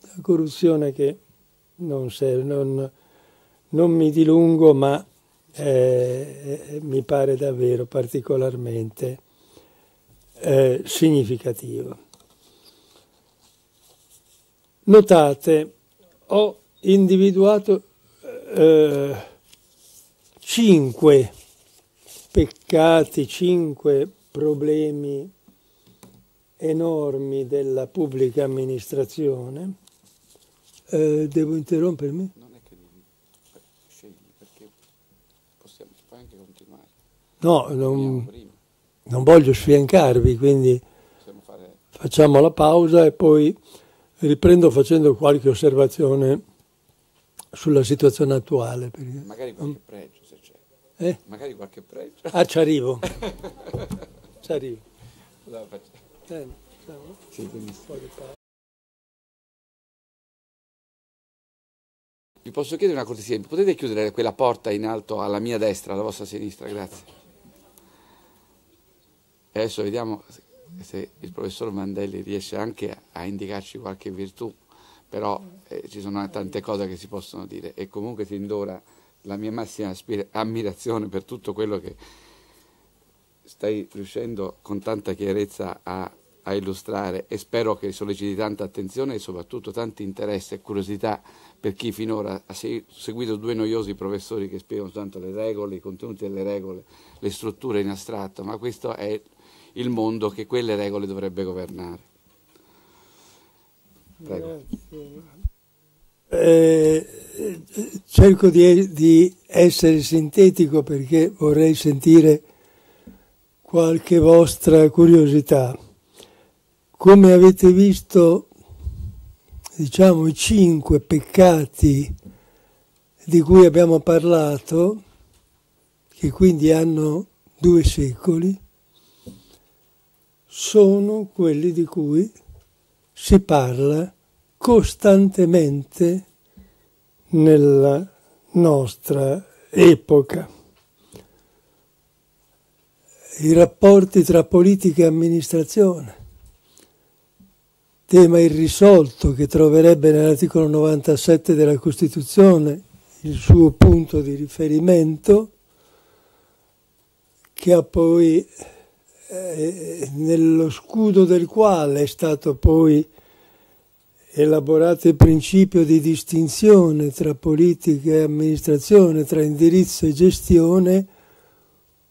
S2: La corruzione che non, serve, non, non mi dilungo, ma eh, mi pare davvero particolarmente eh, significativo. Notate, ho individuato eh, cinque peccati, cinque problemi enormi della pubblica amministrazione. Eh, devo interrompermi?
S1: Non è che devi scegli perché possiamo puoi anche continuare.
S2: No, non, non voglio sfiancarvi, quindi fare... facciamo la pausa e poi riprendo facendo qualche osservazione sulla situazione attuale.
S1: Perché... Magari qualche mm. pregio se c'è.
S2: Eh?
S1: Magari qualche pregio.
S2: Ah, ci arrivo. ci arrivo.
S1: No,
S2: eh,
S1: sì, Vi posso chiedere una cortesia? Potete chiudere quella porta in alto alla mia destra, alla vostra sinistra? Grazie. E adesso vediamo se il professor Mandelli riesce anche a indicarci qualche virtù, però eh, ci sono tante cose che si possono dire. E comunque sin d'ora la mia massima ammirazione per tutto quello che stai riuscendo con tanta chiarezza a, a illustrare. E spero che solleciti tanta attenzione e soprattutto tanto interesse e curiosità per chi finora ha seguito due noiosi professori che spiegano tanto le regole, i contenuti delle regole, le strutture in astratto, ma questo è il mondo che quelle regole dovrebbe governare. Prego.
S2: Eh, cerco di, di, essere sintetico perché vorrei sentire qualche vostra curiosità. Come avete visto, diciamo, i cinque peccati di cui abbiamo parlato, che quindi hanno due secoli, sono quelli di cui si parla costantemente nella nostra epoca. I rapporti tra politica e amministrazione, tema irrisolto che troverebbe nell'articolo 97 della Costituzione il suo punto di riferimento, che ha poi, eh, nello scudo del quale è stato poi elaborato il principio di distinzione tra politica e amministrazione, tra indirizzo e gestione,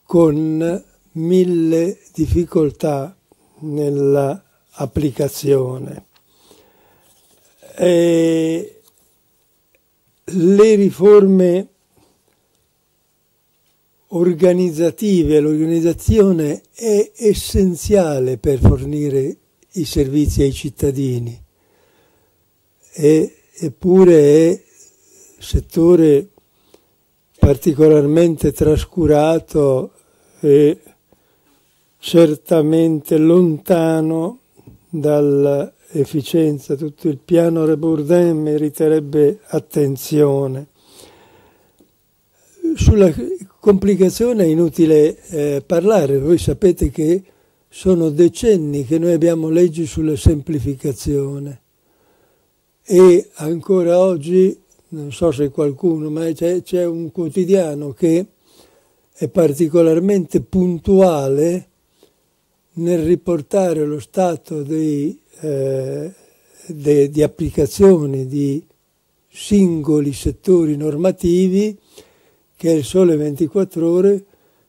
S2: con mille difficoltà nella applicazione. E le riforme organizzative, l'organizzazione è essenziale per fornire i servizi ai cittadini, e, eppure è settore particolarmente trascurato e certamente lontano dall'efficienza. Tutto il piano Rebourdin meriterebbe attenzione. Sulla complicazione è inutile eh, parlare, voi sapete che sono decenni che noi abbiamo leggi sulla semplificazione. E ancora oggi, non so se qualcuno, ma c'è, un quotidiano che è particolarmente puntuale nel riportare lo stato dei, eh, de, di applicazione di singoli settori normativi, che è il Sole 24 ore,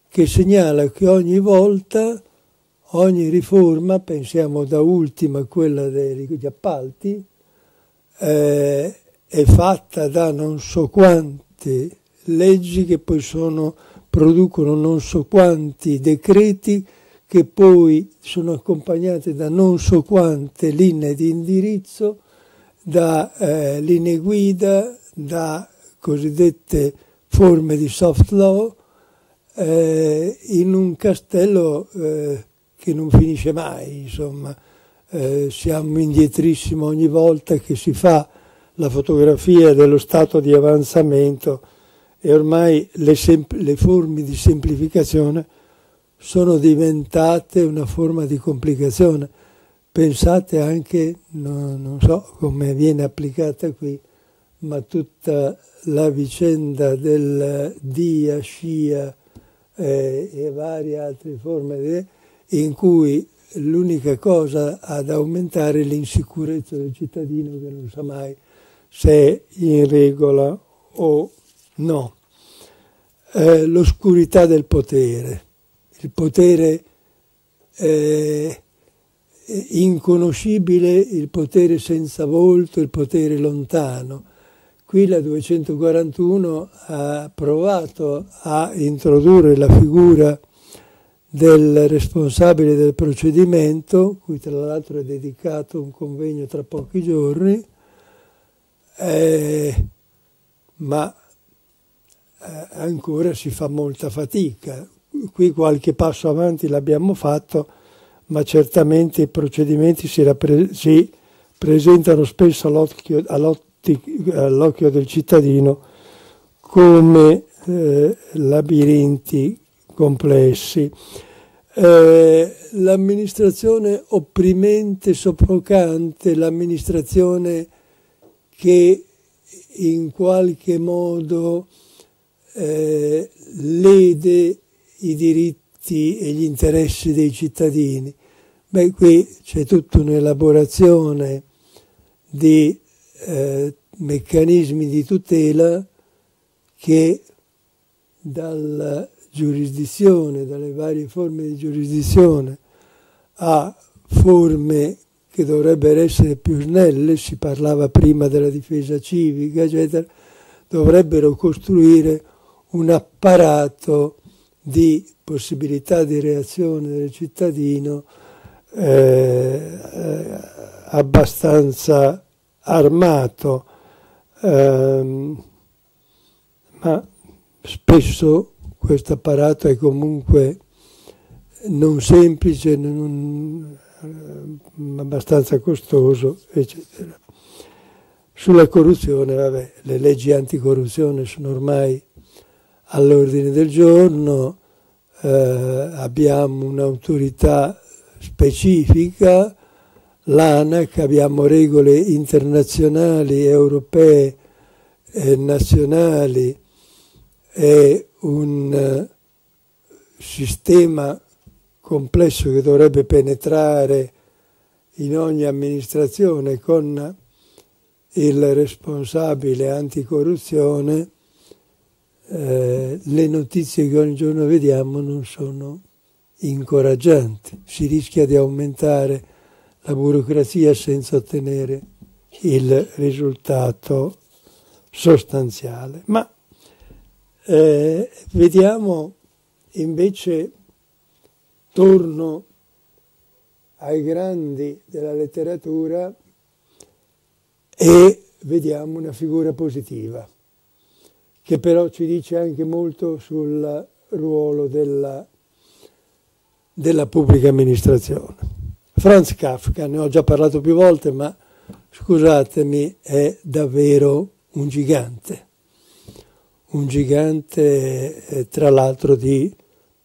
S2: che segnala che ogni volta, ogni riforma, pensiamo da ultima a quella degli appalti, eh, è fatta da non so quante leggi che poi sono, producono non so quanti decreti che poi sono accompagnate da non so quante linee di indirizzo, da eh, linee guida, da cosiddette forme di soft law, eh, in un castello eh, che non finisce mai, insomma. Eh, siamo indietrissimo ogni volta che si fa la fotografia dello stato di avanzamento e ormai le, le forme di semplificazione sono diventate una forma di complicazione. Pensate anche, no, non so come viene applicata qui, ma tutta la vicenda del DIA, SCIA eh, e varie altre forme di, in cui l'unica cosa ad aumentare è l'insicurezza del cittadino che non sa mai se è in regola o no. Eh, l'oscurità del potere il potere eh, inconoscibile, il potere senza volto, il potere lontano. Qui la 241 ha provato a introdurre la figura del responsabile del procedimento, cui tra l'altro è dedicato un convegno tra pochi giorni, eh, ma eh, ancora si fa molta fatica. Qui qualche passo avanti l'abbiamo fatto, ma certamente i procedimenti si, si presentano spesso all'occhio, all'occhio, del cittadino come eh, labirinti complessi. Eh, l'amministrazione opprimente, soffocante, l'amministrazione che in qualche modo eh, lede i diritti e gli interessi dei cittadini. Beh, qui c'è tutta un'elaborazione di eh, meccanismi di tutela che dalla giurisdizione, dalle varie forme di giurisdizione a forme che dovrebbero essere più snelle, si parlava prima della difesa civica, eccetera, dovrebbero costruire un apparato di possibilità di reazione del cittadino eh, eh, abbastanza armato, ehm, ma spesso questo apparato è comunque non semplice, non, eh, abbastanza costoso, eccetera. Sulla corruzione, vabbè, le leggi anticorruzione sono ormai all'ordine del giorno, eh, abbiamo un'autorità specifica, l'ANAC, abbiamo regole internazionali, europee e nazionali e un sistema complesso che dovrebbe penetrare in ogni amministrazione con il responsabile anticorruzione, eh, le notizie che ogni giorno vediamo non sono incoraggianti. Si rischia di aumentare la burocrazia senza ottenere il risultato sostanziale. Ma eh, vediamo invece, torno ai grandi della letteratura e vediamo una figura positiva, che però ci dice anche molto sul ruolo della, della pubblica amministrazione. Franz Kafka, ne ho già parlato più volte, ma scusatemi, è davvero un gigante, un gigante eh, tra l'altro di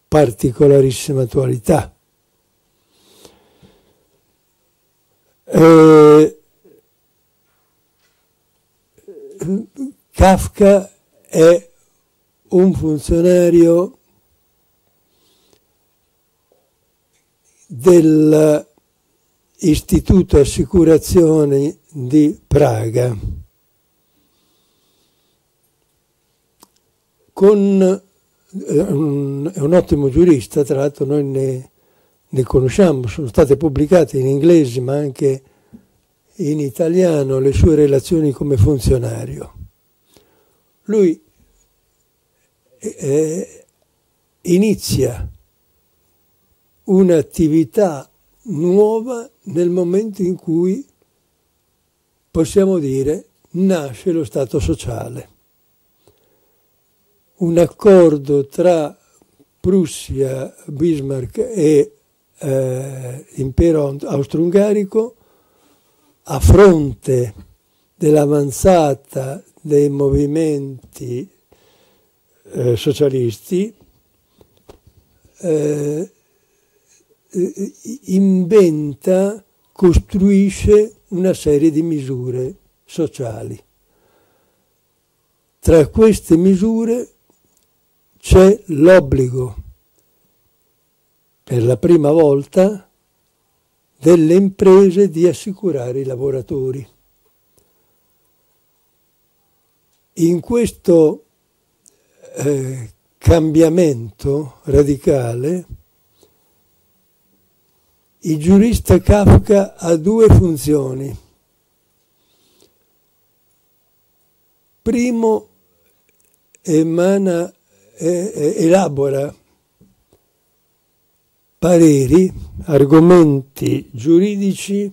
S2: particolarissima attualità. Eh, Kafka è un funzionario dell'Istituto Assicurazioni di Praga. Con, è un ottimo giurista, tra l'altro noi ne ne conosciamo, sono state pubblicate in inglese ma anche in italiano le sue relazioni come funzionario. Lui eh, inizia un'attività nuova nel momento in cui possiamo dire nasce lo Stato sociale. Un accordo tra Prussia, Bismarck e eh, impero austro-ungarico a fronte dell'avanzata dei movimenti eh, socialisti eh, inventa, costruisce una serie di misure sociali. Tra queste misure c'è l'obbligo per la prima volta delle imprese di assicurare i lavoratori. In questo eh, cambiamento radicale il giurista Kafka ha due funzioni. Primo, emana, eh, elabora pareri, argomenti giuridici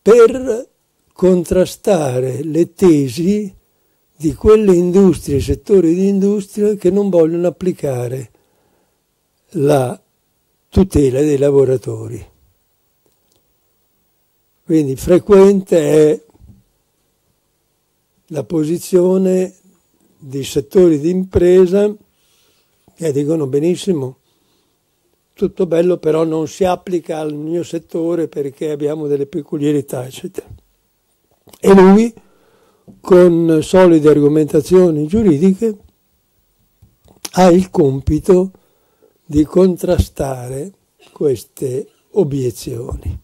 S2: per contrastare le tesi di quelle industrie, settori di industria che non vogliono applicare la tutela dei lavoratori. Quindi frequente è la posizione di settori di impresa che dicono benissimo tutto bello però non si applica al mio settore perché abbiamo delle peculiarità, eccetera. E lui, con solide argomentazioni giuridiche, ha il compito di contrastare queste obiezioni.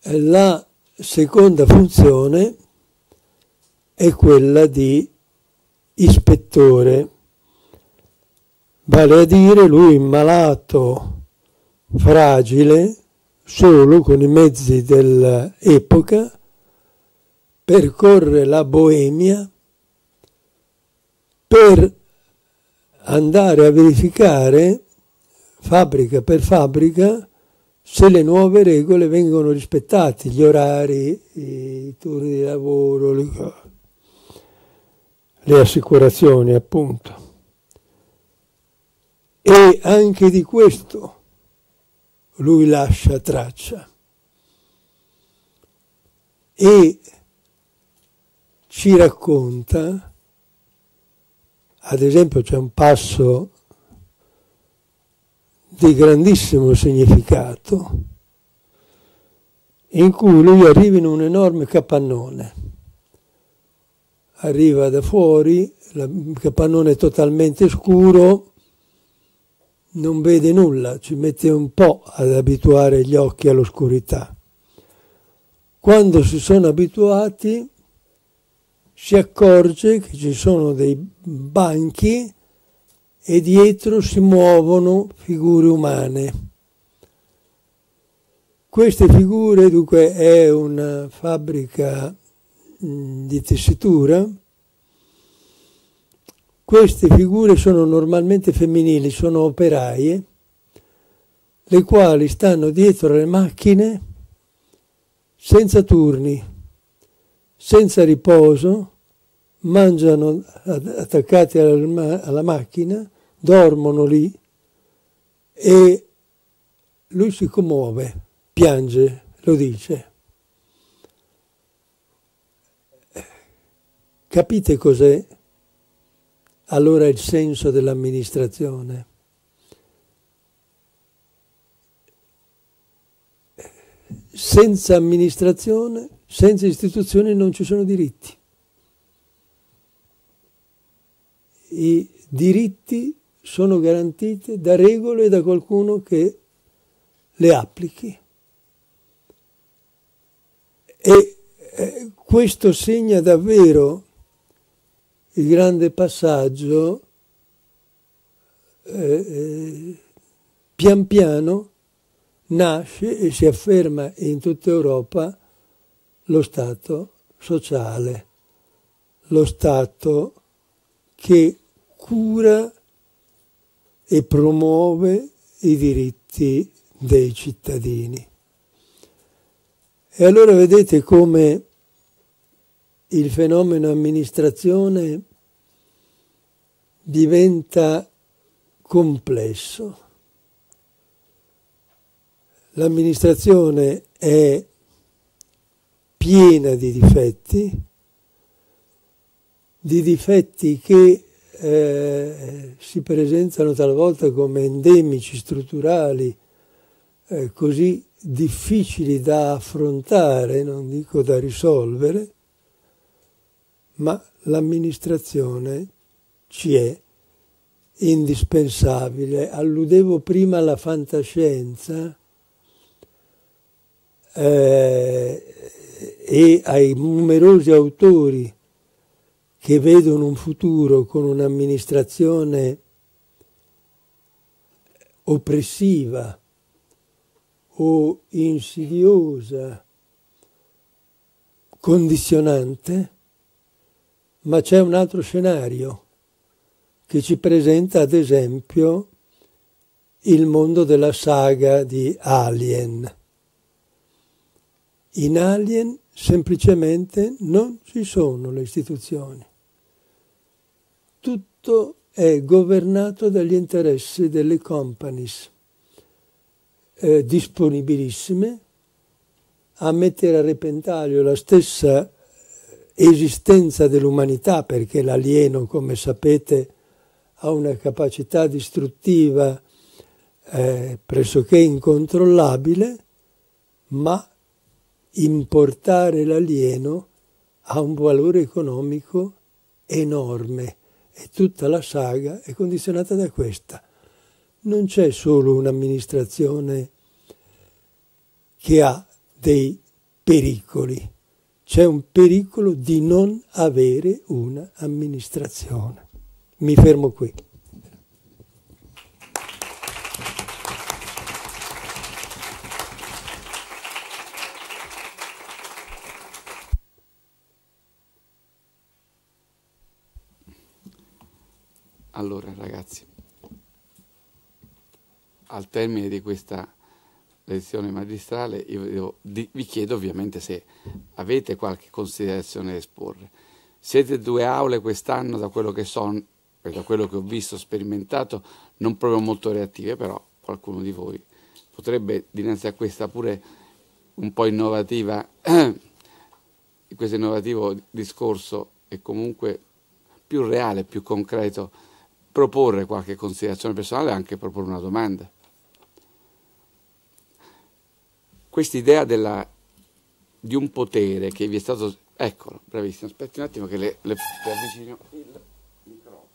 S2: La seconda funzione è quella di ispettore vale a dire lui malato, fragile, solo con i mezzi dell'epoca, percorre la Boemia per andare a verificare fabbrica per fabbrica se le nuove regole vengono rispettate, gli orari, i turni di lavoro, le, le assicurazioni appunto. E anche di questo lui lascia traccia. E ci racconta, ad esempio c'è un passo di grandissimo significato, in cui lui arriva in un enorme capannone, arriva da fuori, il capannone è totalmente scuro, non vede nulla, ci mette un po' ad abituare gli occhi all'oscurità. Quando si sono abituati si accorge che ci sono dei banchi e dietro si muovono figure umane. Queste figure, dunque, è una fabbrica di tessitura. Queste figure sono normalmente femminili, sono operaie, le quali stanno dietro le macchine senza turni, senza riposo, mangiano attaccati alla, alla macchina, dormono lì e lui si commuove, piange, lo dice. Capite cos'è allora il senso dell'amministrazione? Senza amministrazione, senza istituzioni non ci sono diritti. I diritti sono garantiti da regole e da qualcuno che le applichi. E eh, questo segna davvero il grande passaggio eh, eh, pian piano nasce e si afferma in tutta Europa lo Stato sociale, lo Stato che cura e promuove i diritti dei cittadini. E allora vedete come il fenomeno amministrazione diventa complesso. L'amministrazione è piena di difetti, di difetti che eh, si presentano talvolta come endemici strutturali, eh, così difficili da affrontare, non dico da risolvere, ma l'amministrazione ci è indispensabile. Alludevo prima alla fantascienza eh, e ai numerosi autori che vedono un futuro con un'amministrazione oppressiva o insidiosa, condizionante, ma c'è un altro scenario che ci presenta ad esempio il mondo della saga di Alien. In Alien semplicemente non ci sono le istituzioni. Tutto è governato dagli interessi delle companies eh, disponibilissime a mettere a repentaglio la stessa esistenza dell'umanità, perché l'alieno, come sapete, ha una capacità distruttiva eh, pressoché incontrollabile, ma importare l'alieno ha un valore economico enorme e tutta la saga è condizionata da questa. Non c'è solo un'amministrazione che ha dei pericoli, c'è un pericolo di non avere un'amministrazione. Mi fermo qui.
S1: Allora ragazzi, al termine di questa lezione magistrale, io vi chiedo ovviamente se avete qualche considerazione da esporre. Siete due aule quest'anno, da quello che so, da quello che ho visto, sperimentato, non proprio molto reattive, però qualcuno di voi potrebbe dinanzi a questa pure un po' innovativa, questo innovativo discorso e comunque più reale, più concreto, proporre qualche considerazione personale e anche proporre una domanda. Questa idea di un potere che vi è stato Eccolo, bravissimo. Aspetti un attimo che le, le, le avvicino il microfono,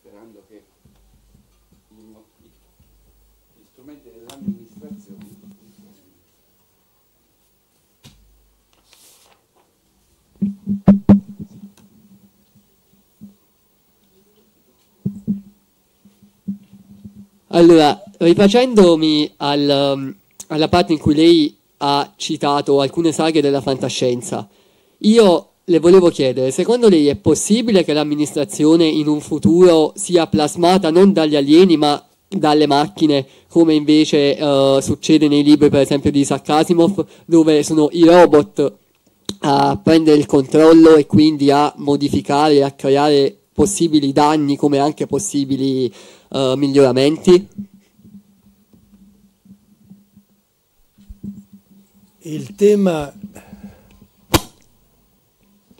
S1: sperando che gli, gli strumenti dell'amministrazione
S3: Allora, rifacendomi al, um, alla parte in cui lei ha citato alcune saghe della fantascienza, io le volevo chiedere, secondo lei è possibile che l'amministrazione in un futuro sia plasmata non dagli alieni ma dalle macchine, come invece uh, succede nei libri per esempio di Isaac Asimov, dove sono i robot a prendere il controllo e quindi a modificare a creare possibili danni come anche possibili uh, miglioramenti?
S2: Il tema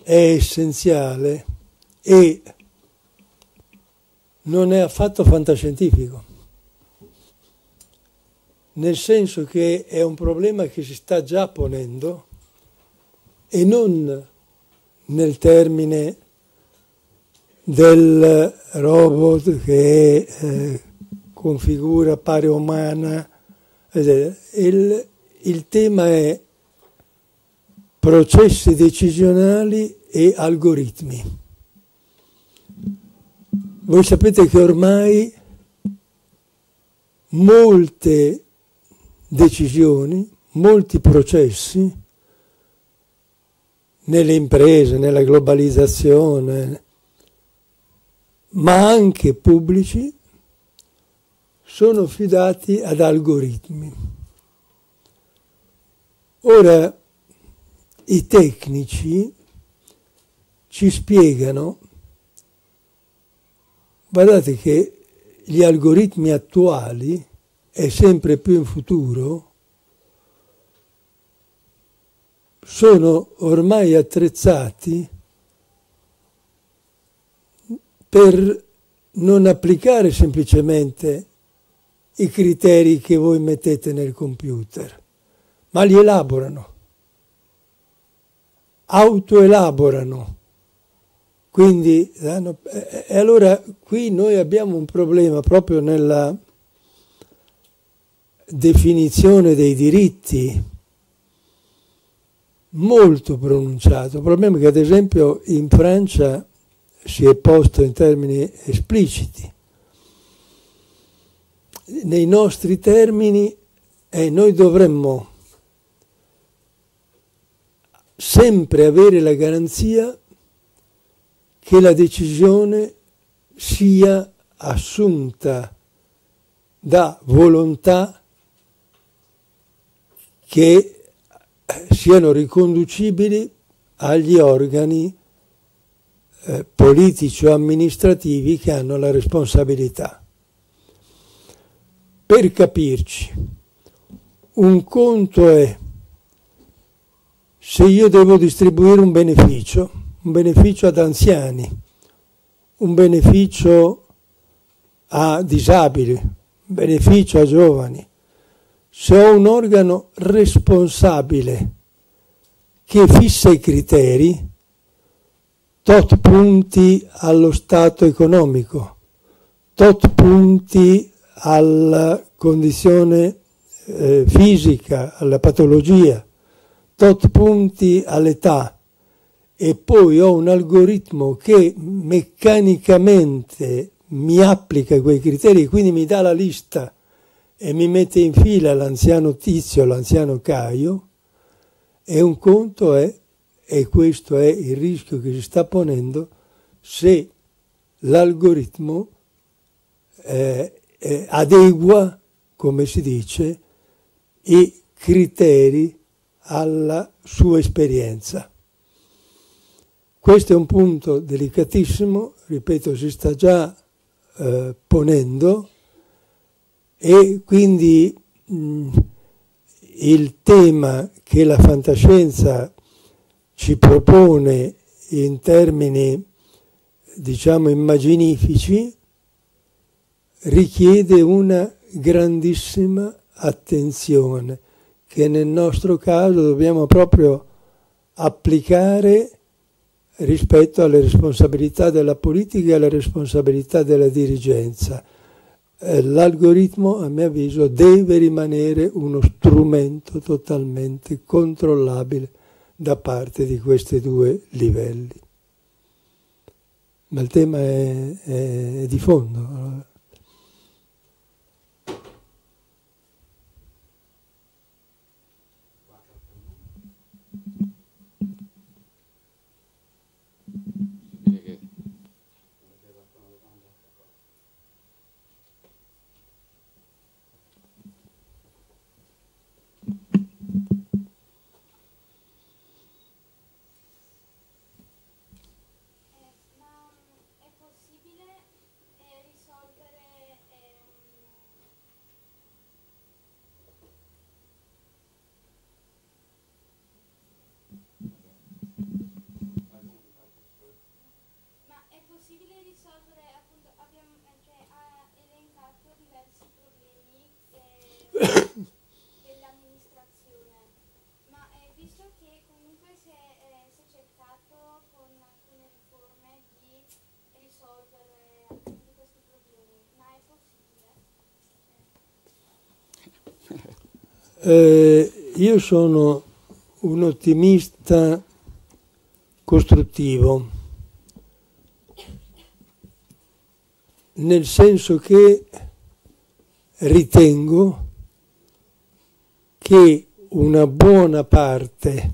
S2: è essenziale e non è affatto fantascientifico, nel senso che è un problema che si sta già ponendo e non nel termine del robot che eh, configura, pare umana. Il, il tema è processi decisionali e algoritmi. Voi sapete che ormai molte decisioni, molti processi nelle imprese, nella globalizzazione, ma anche pubblici, sono fidati ad algoritmi. Ora, i tecnici ci spiegano, guardate che gli algoritmi attuali e sempre più in futuro sono ormai attrezzati per non applicare semplicemente i criteri che voi mettete nel computer, ma li elaborano, autoelaborano. Quindi, e allora qui noi abbiamo un problema proprio nella definizione dei diritti molto pronunciato. Il problema è che ad esempio in Francia si è posto in termini espliciti. Nei nostri termini eh, noi dovremmo sempre avere la garanzia che la decisione sia assunta da volontà che siano riconducibili agli organi eh, politici o amministrativi che hanno la responsabilità. Per capirci, un conto è se io devo distribuire un beneficio, un beneficio ad anziani, un beneficio a disabili, un beneficio a giovani, se ho un organo responsabile che fissa i criteri, tot punti allo stato economico, tot punti alla condizione eh, fisica, alla patologia, tot punti all'età. E poi ho un algoritmo che meccanicamente mi applica quei criteri, quindi mi dà la lista e mi mette in fila l'anziano Tizio, l'anziano Caio, e un conto è e questo è il rischio che si sta ponendo se l'algoritmo eh, eh, adegua, come si dice, i criteri alla sua esperienza. Questo è un punto delicatissimo, ripeto, si sta già eh, ponendo e quindi mh, il tema che la fantascienza ci propone in termini, diciamo, immaginifici, richiede una grandissima attenzione che nel nostro caso dobbiamo proprio applicare rispetto alle responsabilità della politica e alle responsabilità della dirigenza. Eh, l'algoritmo, a mio avviso, deve rimanere uno strumento totalmente controllabile da parte di questi due livelli. Ma il tema è, è, di fondo. Eh, io sono un ottimista costruttivo, nel senso che ritengo che una buona parte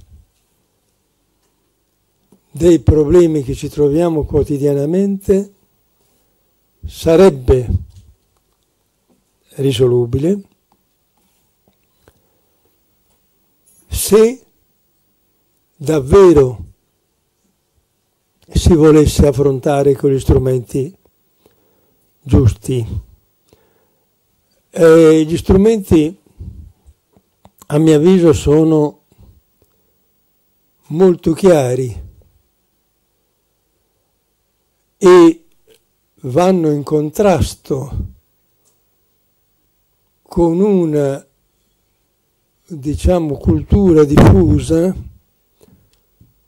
S2: dei problemi che ci troviamo quotidianamente sarebbe risolubile se davvero si volesse affrontare con gli strumenti giusti. E gli strumenti, a mio avviso, sono molto chiari e vanno in contrasto con una diciamo, cultura diffusa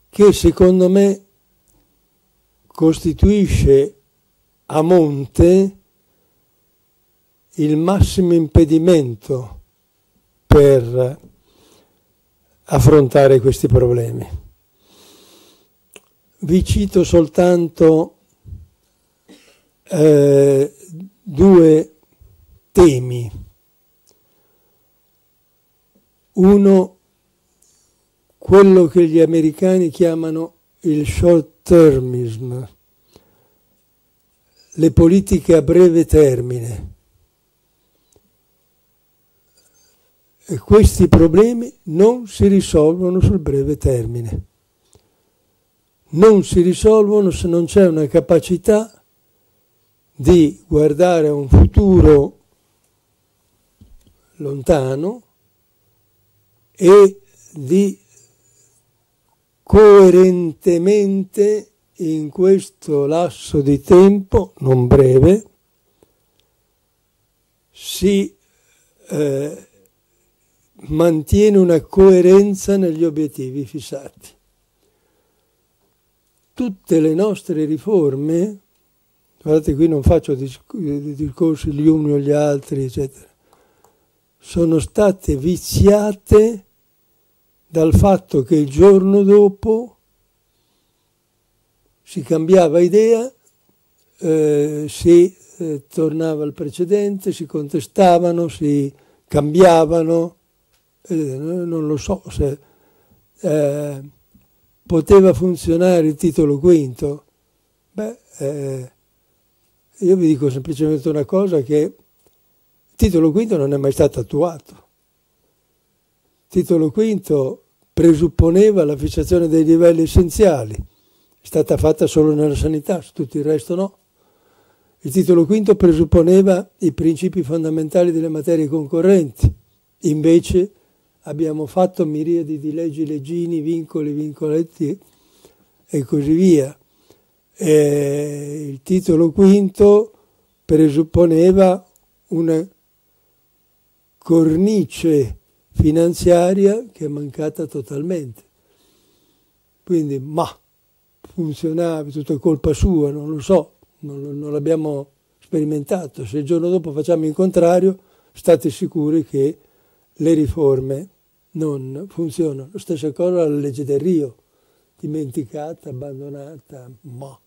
S2: che secondo me costituisce a monte il massimo impedimento per affrontare questi problemi. Vi cito soltanto eh, due temi uno, quello che gli americani chiamano il short termism, le politiche a breve termine. E questi problemi non si risolvono sul breve termine. Non si risolvono se non c'è una capacità di guardare a un futuro lontano e di coerentemente in questo lasso di tempo, non breve, si eh, mantiene una coerenza negli obiettivi fissati. Tutte le nostre riforme, guardate qui non faccio discorsi gli uni o gli altri, eccetera, sono state viziate dal fatto che il giorno dopo si cambiava idea, eh, si eh, tornava al precedente, si contestavano, si cambiavano, eh, non lo so se eh, poteva funzionare il titolo quinto. Beh, eh, io vi dico semplicemente una cosa che titolo quinto non è mai stato attuato. Titolo quinto presupponeva la fissazione dei livelli essenziali, è stata fatta solo nella sanità, su tutto il resto no. Il titolo quinto presupponeva i principi fondamentali delle materie concorrenti, invece abbiamo fatto miriadi di leggi, leggini, vincoli, vincoletti e così via. E il titolo quinto presupponeva una cornice finanziaria che è mancata totalmente. quindi ma funzionava, tutto è colpa sua, non lo so, non, non l'abbiamo sperimentato. Se il giorno dopo facciamo il contrario, state sicuri che le riforme non funzionano. La stessa cosa la legge del Rio, dimenticata, abbandonata, ma.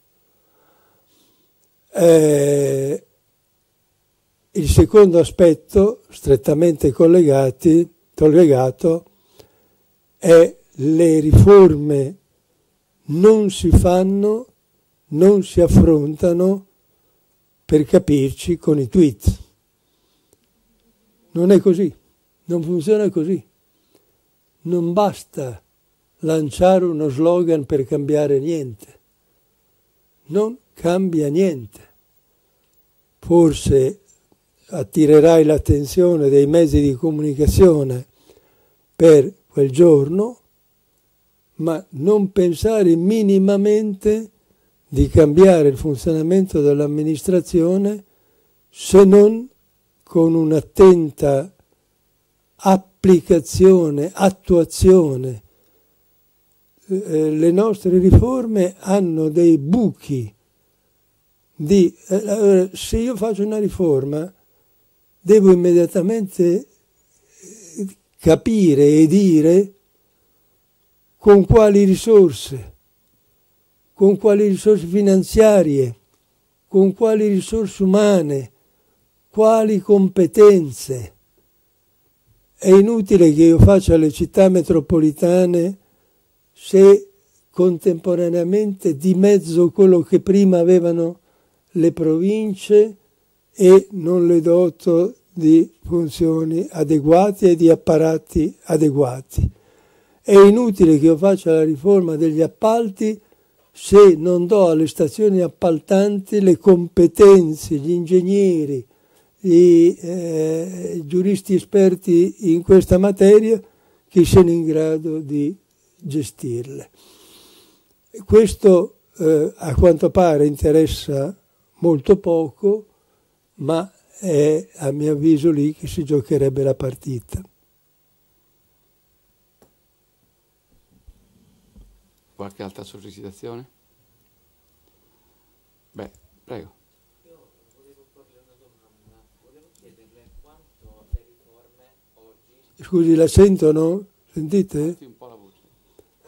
S2: Eh, il secondo aspetto, strettamente collegato, è le riforme non si fanno, non si affrontano per capirci con i tweet. Non è così, non funziona così. Non basta lanciare uno slogan per cambiare niente. Non cambia niente. Forse attirerai l'attenzione dei mezzi di comunicazione per quel giorno, ma non pensare minimamente di cambiare il funzionamento dell'amministrazione se non con un'attenta applicazione, attuazione. Eh, le nostre riforme hanno dei buchi. Di, eh, se io faccio una riforma, devo immediatamente capire e dire con quali risorse, con quali risorse finanziarie, con quali risorse umane, quali competenze. È inutile che io faccia le città metropolitane se contemporaneamente dimezzo quello che prima avevano le province e non le doto di funzioni adeguate e di apparati adeguati. È inutile che io faccia la riforma degli appalti se non do alle stazioni appaltanti le competenze, gli ingegneri, i eh, giuristi esperti in questa materia che siano in grado di gestirle. Questo eh, a quanto pare interessa molto poco ma è a mio avviso lì che si giocherebbe la partita.
S1: Qualche altra sollecitazione? Beh, prego.
S4: Io volevo porle una domanda, volevo chiederle quanto le riforme oggi...
S2: Scusi, la sentono? Sentite?
S1: Alzi un po' la voce.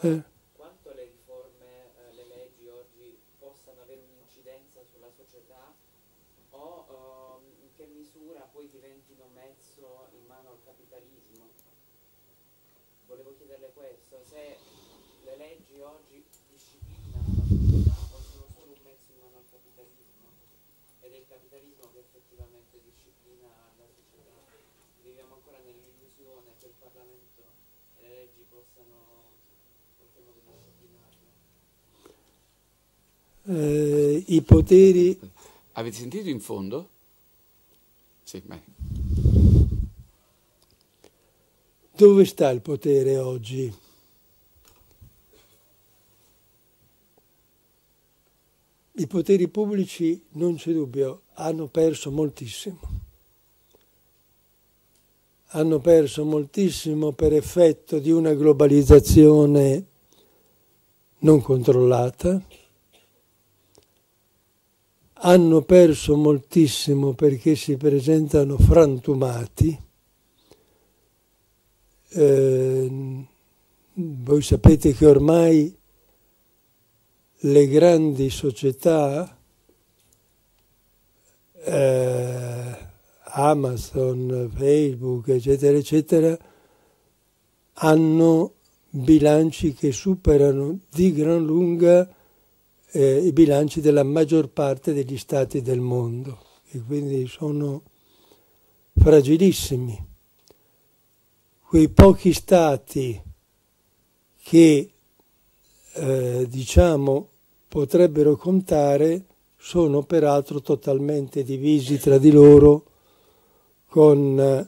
S2: Eh.
S4: Quanto le riforme, eh, le leggi oggi possano avere un'incidenza sulla società o ehm, in che misura poi diventino mezzo in mano al capitalismo? Volevo chiederle questo, se le leggi oggi disciplinano la società o sono solo un mezzo in mano al capitalismo ed è il capitalismo che effettivamente disciplina la società. Viviamo ancora nell'illusione che il Parlamento e le leggi possano disciplinarla.
S2: Eh, I poteri
S1: Avete sentito in fondo? Sì, beh.
S2: Dove sta il potere oggi? I poteri pubblici, non c'è dubbio, hanno perso moltissimo. Hanno perso moltissimo per effetto di una globalizzazione non controllata. Hanno perso moltissimo perché si presentano frantumati. Eh, voi sapete che ormai le grandi società, eh, Amazon, Facebook, eccetera, eccetera, hanno bilanci che superano di gran lunga eh, i bilanci della maggior parte degli stati del mondo e quindi sono fragilissimi. Quei pochi stati che eh, diciamo potrebbero contare sono peraltro totalmente divisi tra di loro con eh,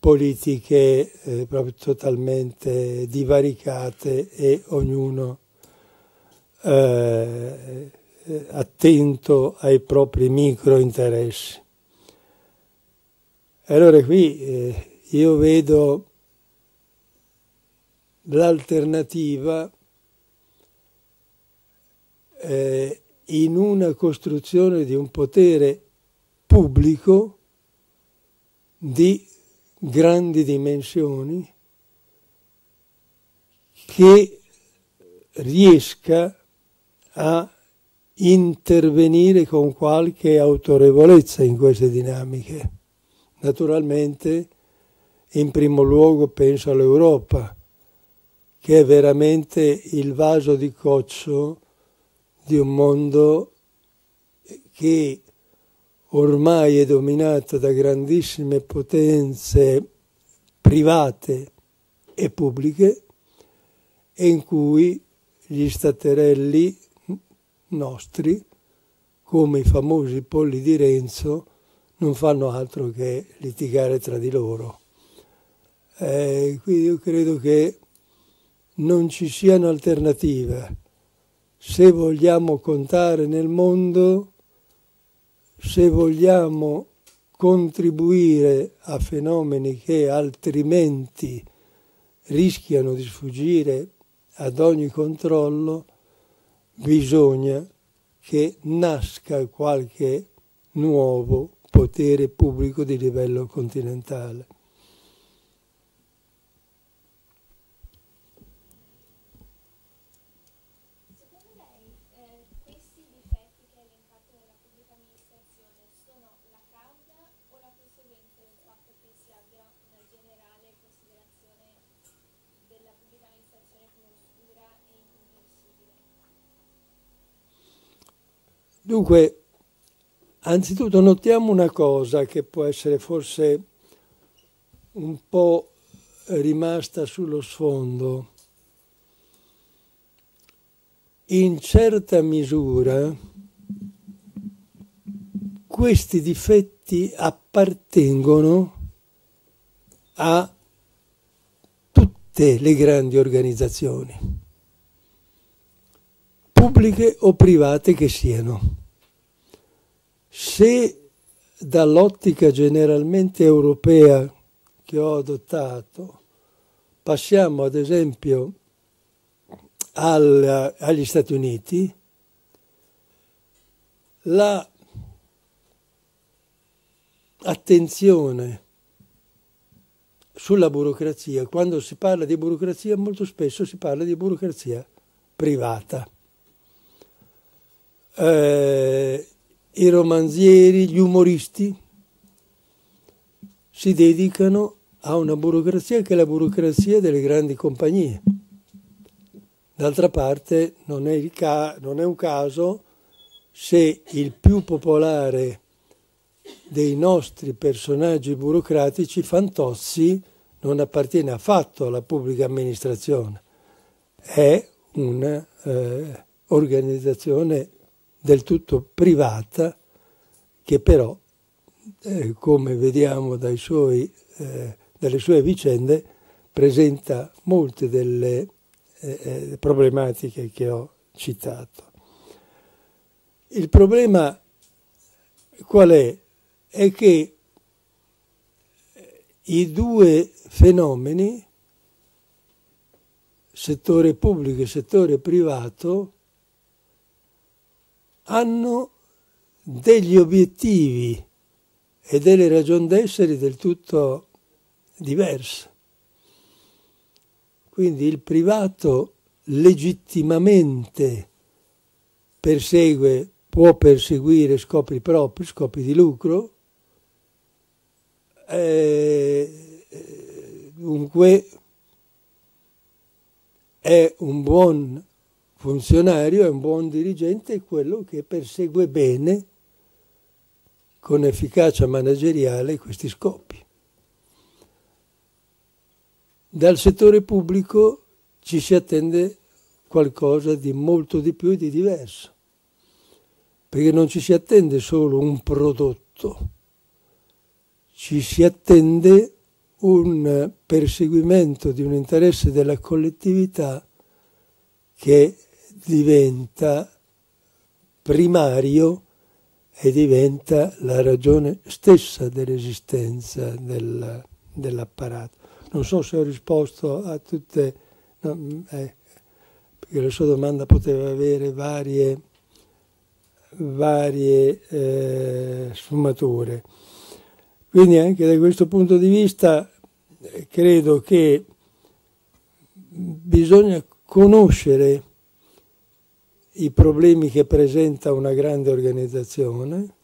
S2: politiche eh, proprio totalmente divaricate e ognuno eh, attento ai propri micro interessi. Allora qui eh, io vedo l'alternativa eh, in una costruzione di un potere pubblico di grandi dimensioni che riesca a intervenire con qualche autorevolezza in queste dinamiche. Naturalmente, in primo luogo penso all'Europa, che è veramente il vaso di coccio di un mondo che ormai è dominato da grandissime potenze private e pubbliche e in cui gli staterelli nostri, come i famosi polli di Renzo, non fanno altro che litigare tra di loro. Eh, quindi io credo che non ci siano alternative. Se vogliamo contare nel mondo, se vogliamo contribuire a fenomeni che altrimenti rischiano di sfuggire ad ogni controllo, bisogna che nasca qualche nuovo potere pubblico di livello continentale. Dunque, anzitutto notiamo una cosa che può essere forse un po' rimasta sullo sfondo. In certa misura questi difetti appartengono a tutte le grandi organizzazioni, pubbliche o private che siano. Se dall'ottica generalmente europea che ho adottato passiamo ad esempio al, agli Stati Uniti, la attenzione sulla burocrazia, quando si parla di burocrazia molto spesso si parla di burocrazia privata. Eh, i romanzieri, gli umoristi si dedicano a una burocrazia che è la burocrazia delle grandi compagnie. D'altra parte non è, ca- non è un caso se il più popolare dei nostri personaggi burocratici, Fantozzi, non appartiene affatto alla pubblica amministrazione, è un'organizzazione eh, del tutto privata che però, eh, come vediamo suoi, eh, dalle sue vicende, presenta molte delle eh, eh, problematiche che ho citato. Il problema qual è? È che eh, i due fenomeni, settore pubblico e settore privato, hanno degli obiettivi e delle ragioni d'essere del tutto diverse. Quindi il privato legittimamente persegue, può perseguire scopi propri, scopi di lucro, eh, dunque è un buon funzionario, è un buon dirigente, è quello che persegue bene, con efficacia manageriale, questi scopi. Dal settore pubblico ci si attende qualcosa di molto di più e di diverso, perché non ci si attende solo un prodotto, ci si attende un perseguimento di un interesse della collettività che diventa primario e diventa la ragione stessa dell'esistenza del, dell'apparato. Non so se ho risposto a tutte, no, eh, perché la sua domanda poteva avere varie varie eh, sfumature. Quindi anche da questo punto di vista eh, credo che bisogna conoscere i problemi che presenta una grande organizzazione,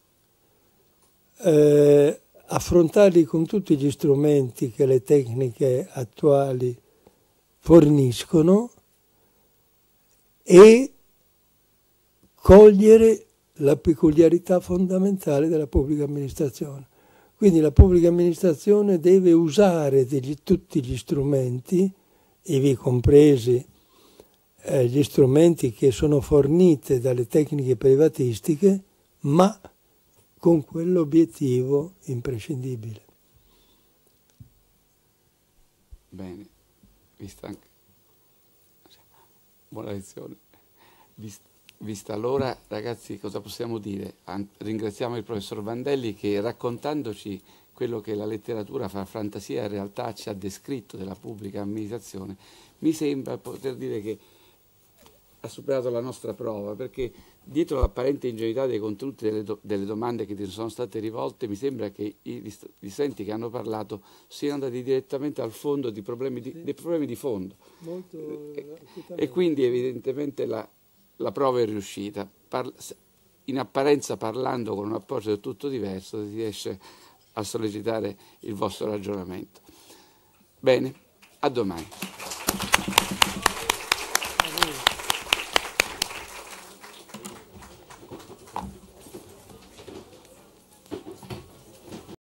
S2: eh, affrontarli con tutti gli strumenti che le tecniche attuali forniscono e cogliere la peculiarità fondamentale della pubblica amministrazione. Quindi la pubblica amministrazione deve usare degli, tutti gli strumenti, ivi compresi eh, gli strumenti che sono forniti dalle tecniche privatistiche, ma con quell'obiettivo imprescindibile.
S1: Bene, vista anche. Buona lezione. Vista, vista allora, ragazzi, cosa possiamo dire? Ringraziamo il professor Vandelli che raccontandoci quello che la letteratura fra fantasia e realtà ci ha descritto della pubblica amministrazione, mi sembra poter dire che ha superato la nostra prova, perché dietro l'apparente ingenuità dei contenuti delle, do delle, domande che ti sono state rivolte, mi sembra che i, gli studenti che hanno parlato siano andati direttamente al fondo di problemi di, dei problemi di fondo. E, e, quindi evidentemente la, la, prova è riuscita. Par in apparenza parlando con un approccio del tutto diverso si riesce a sollecitare il vostro ragionamento. Bene, a domani.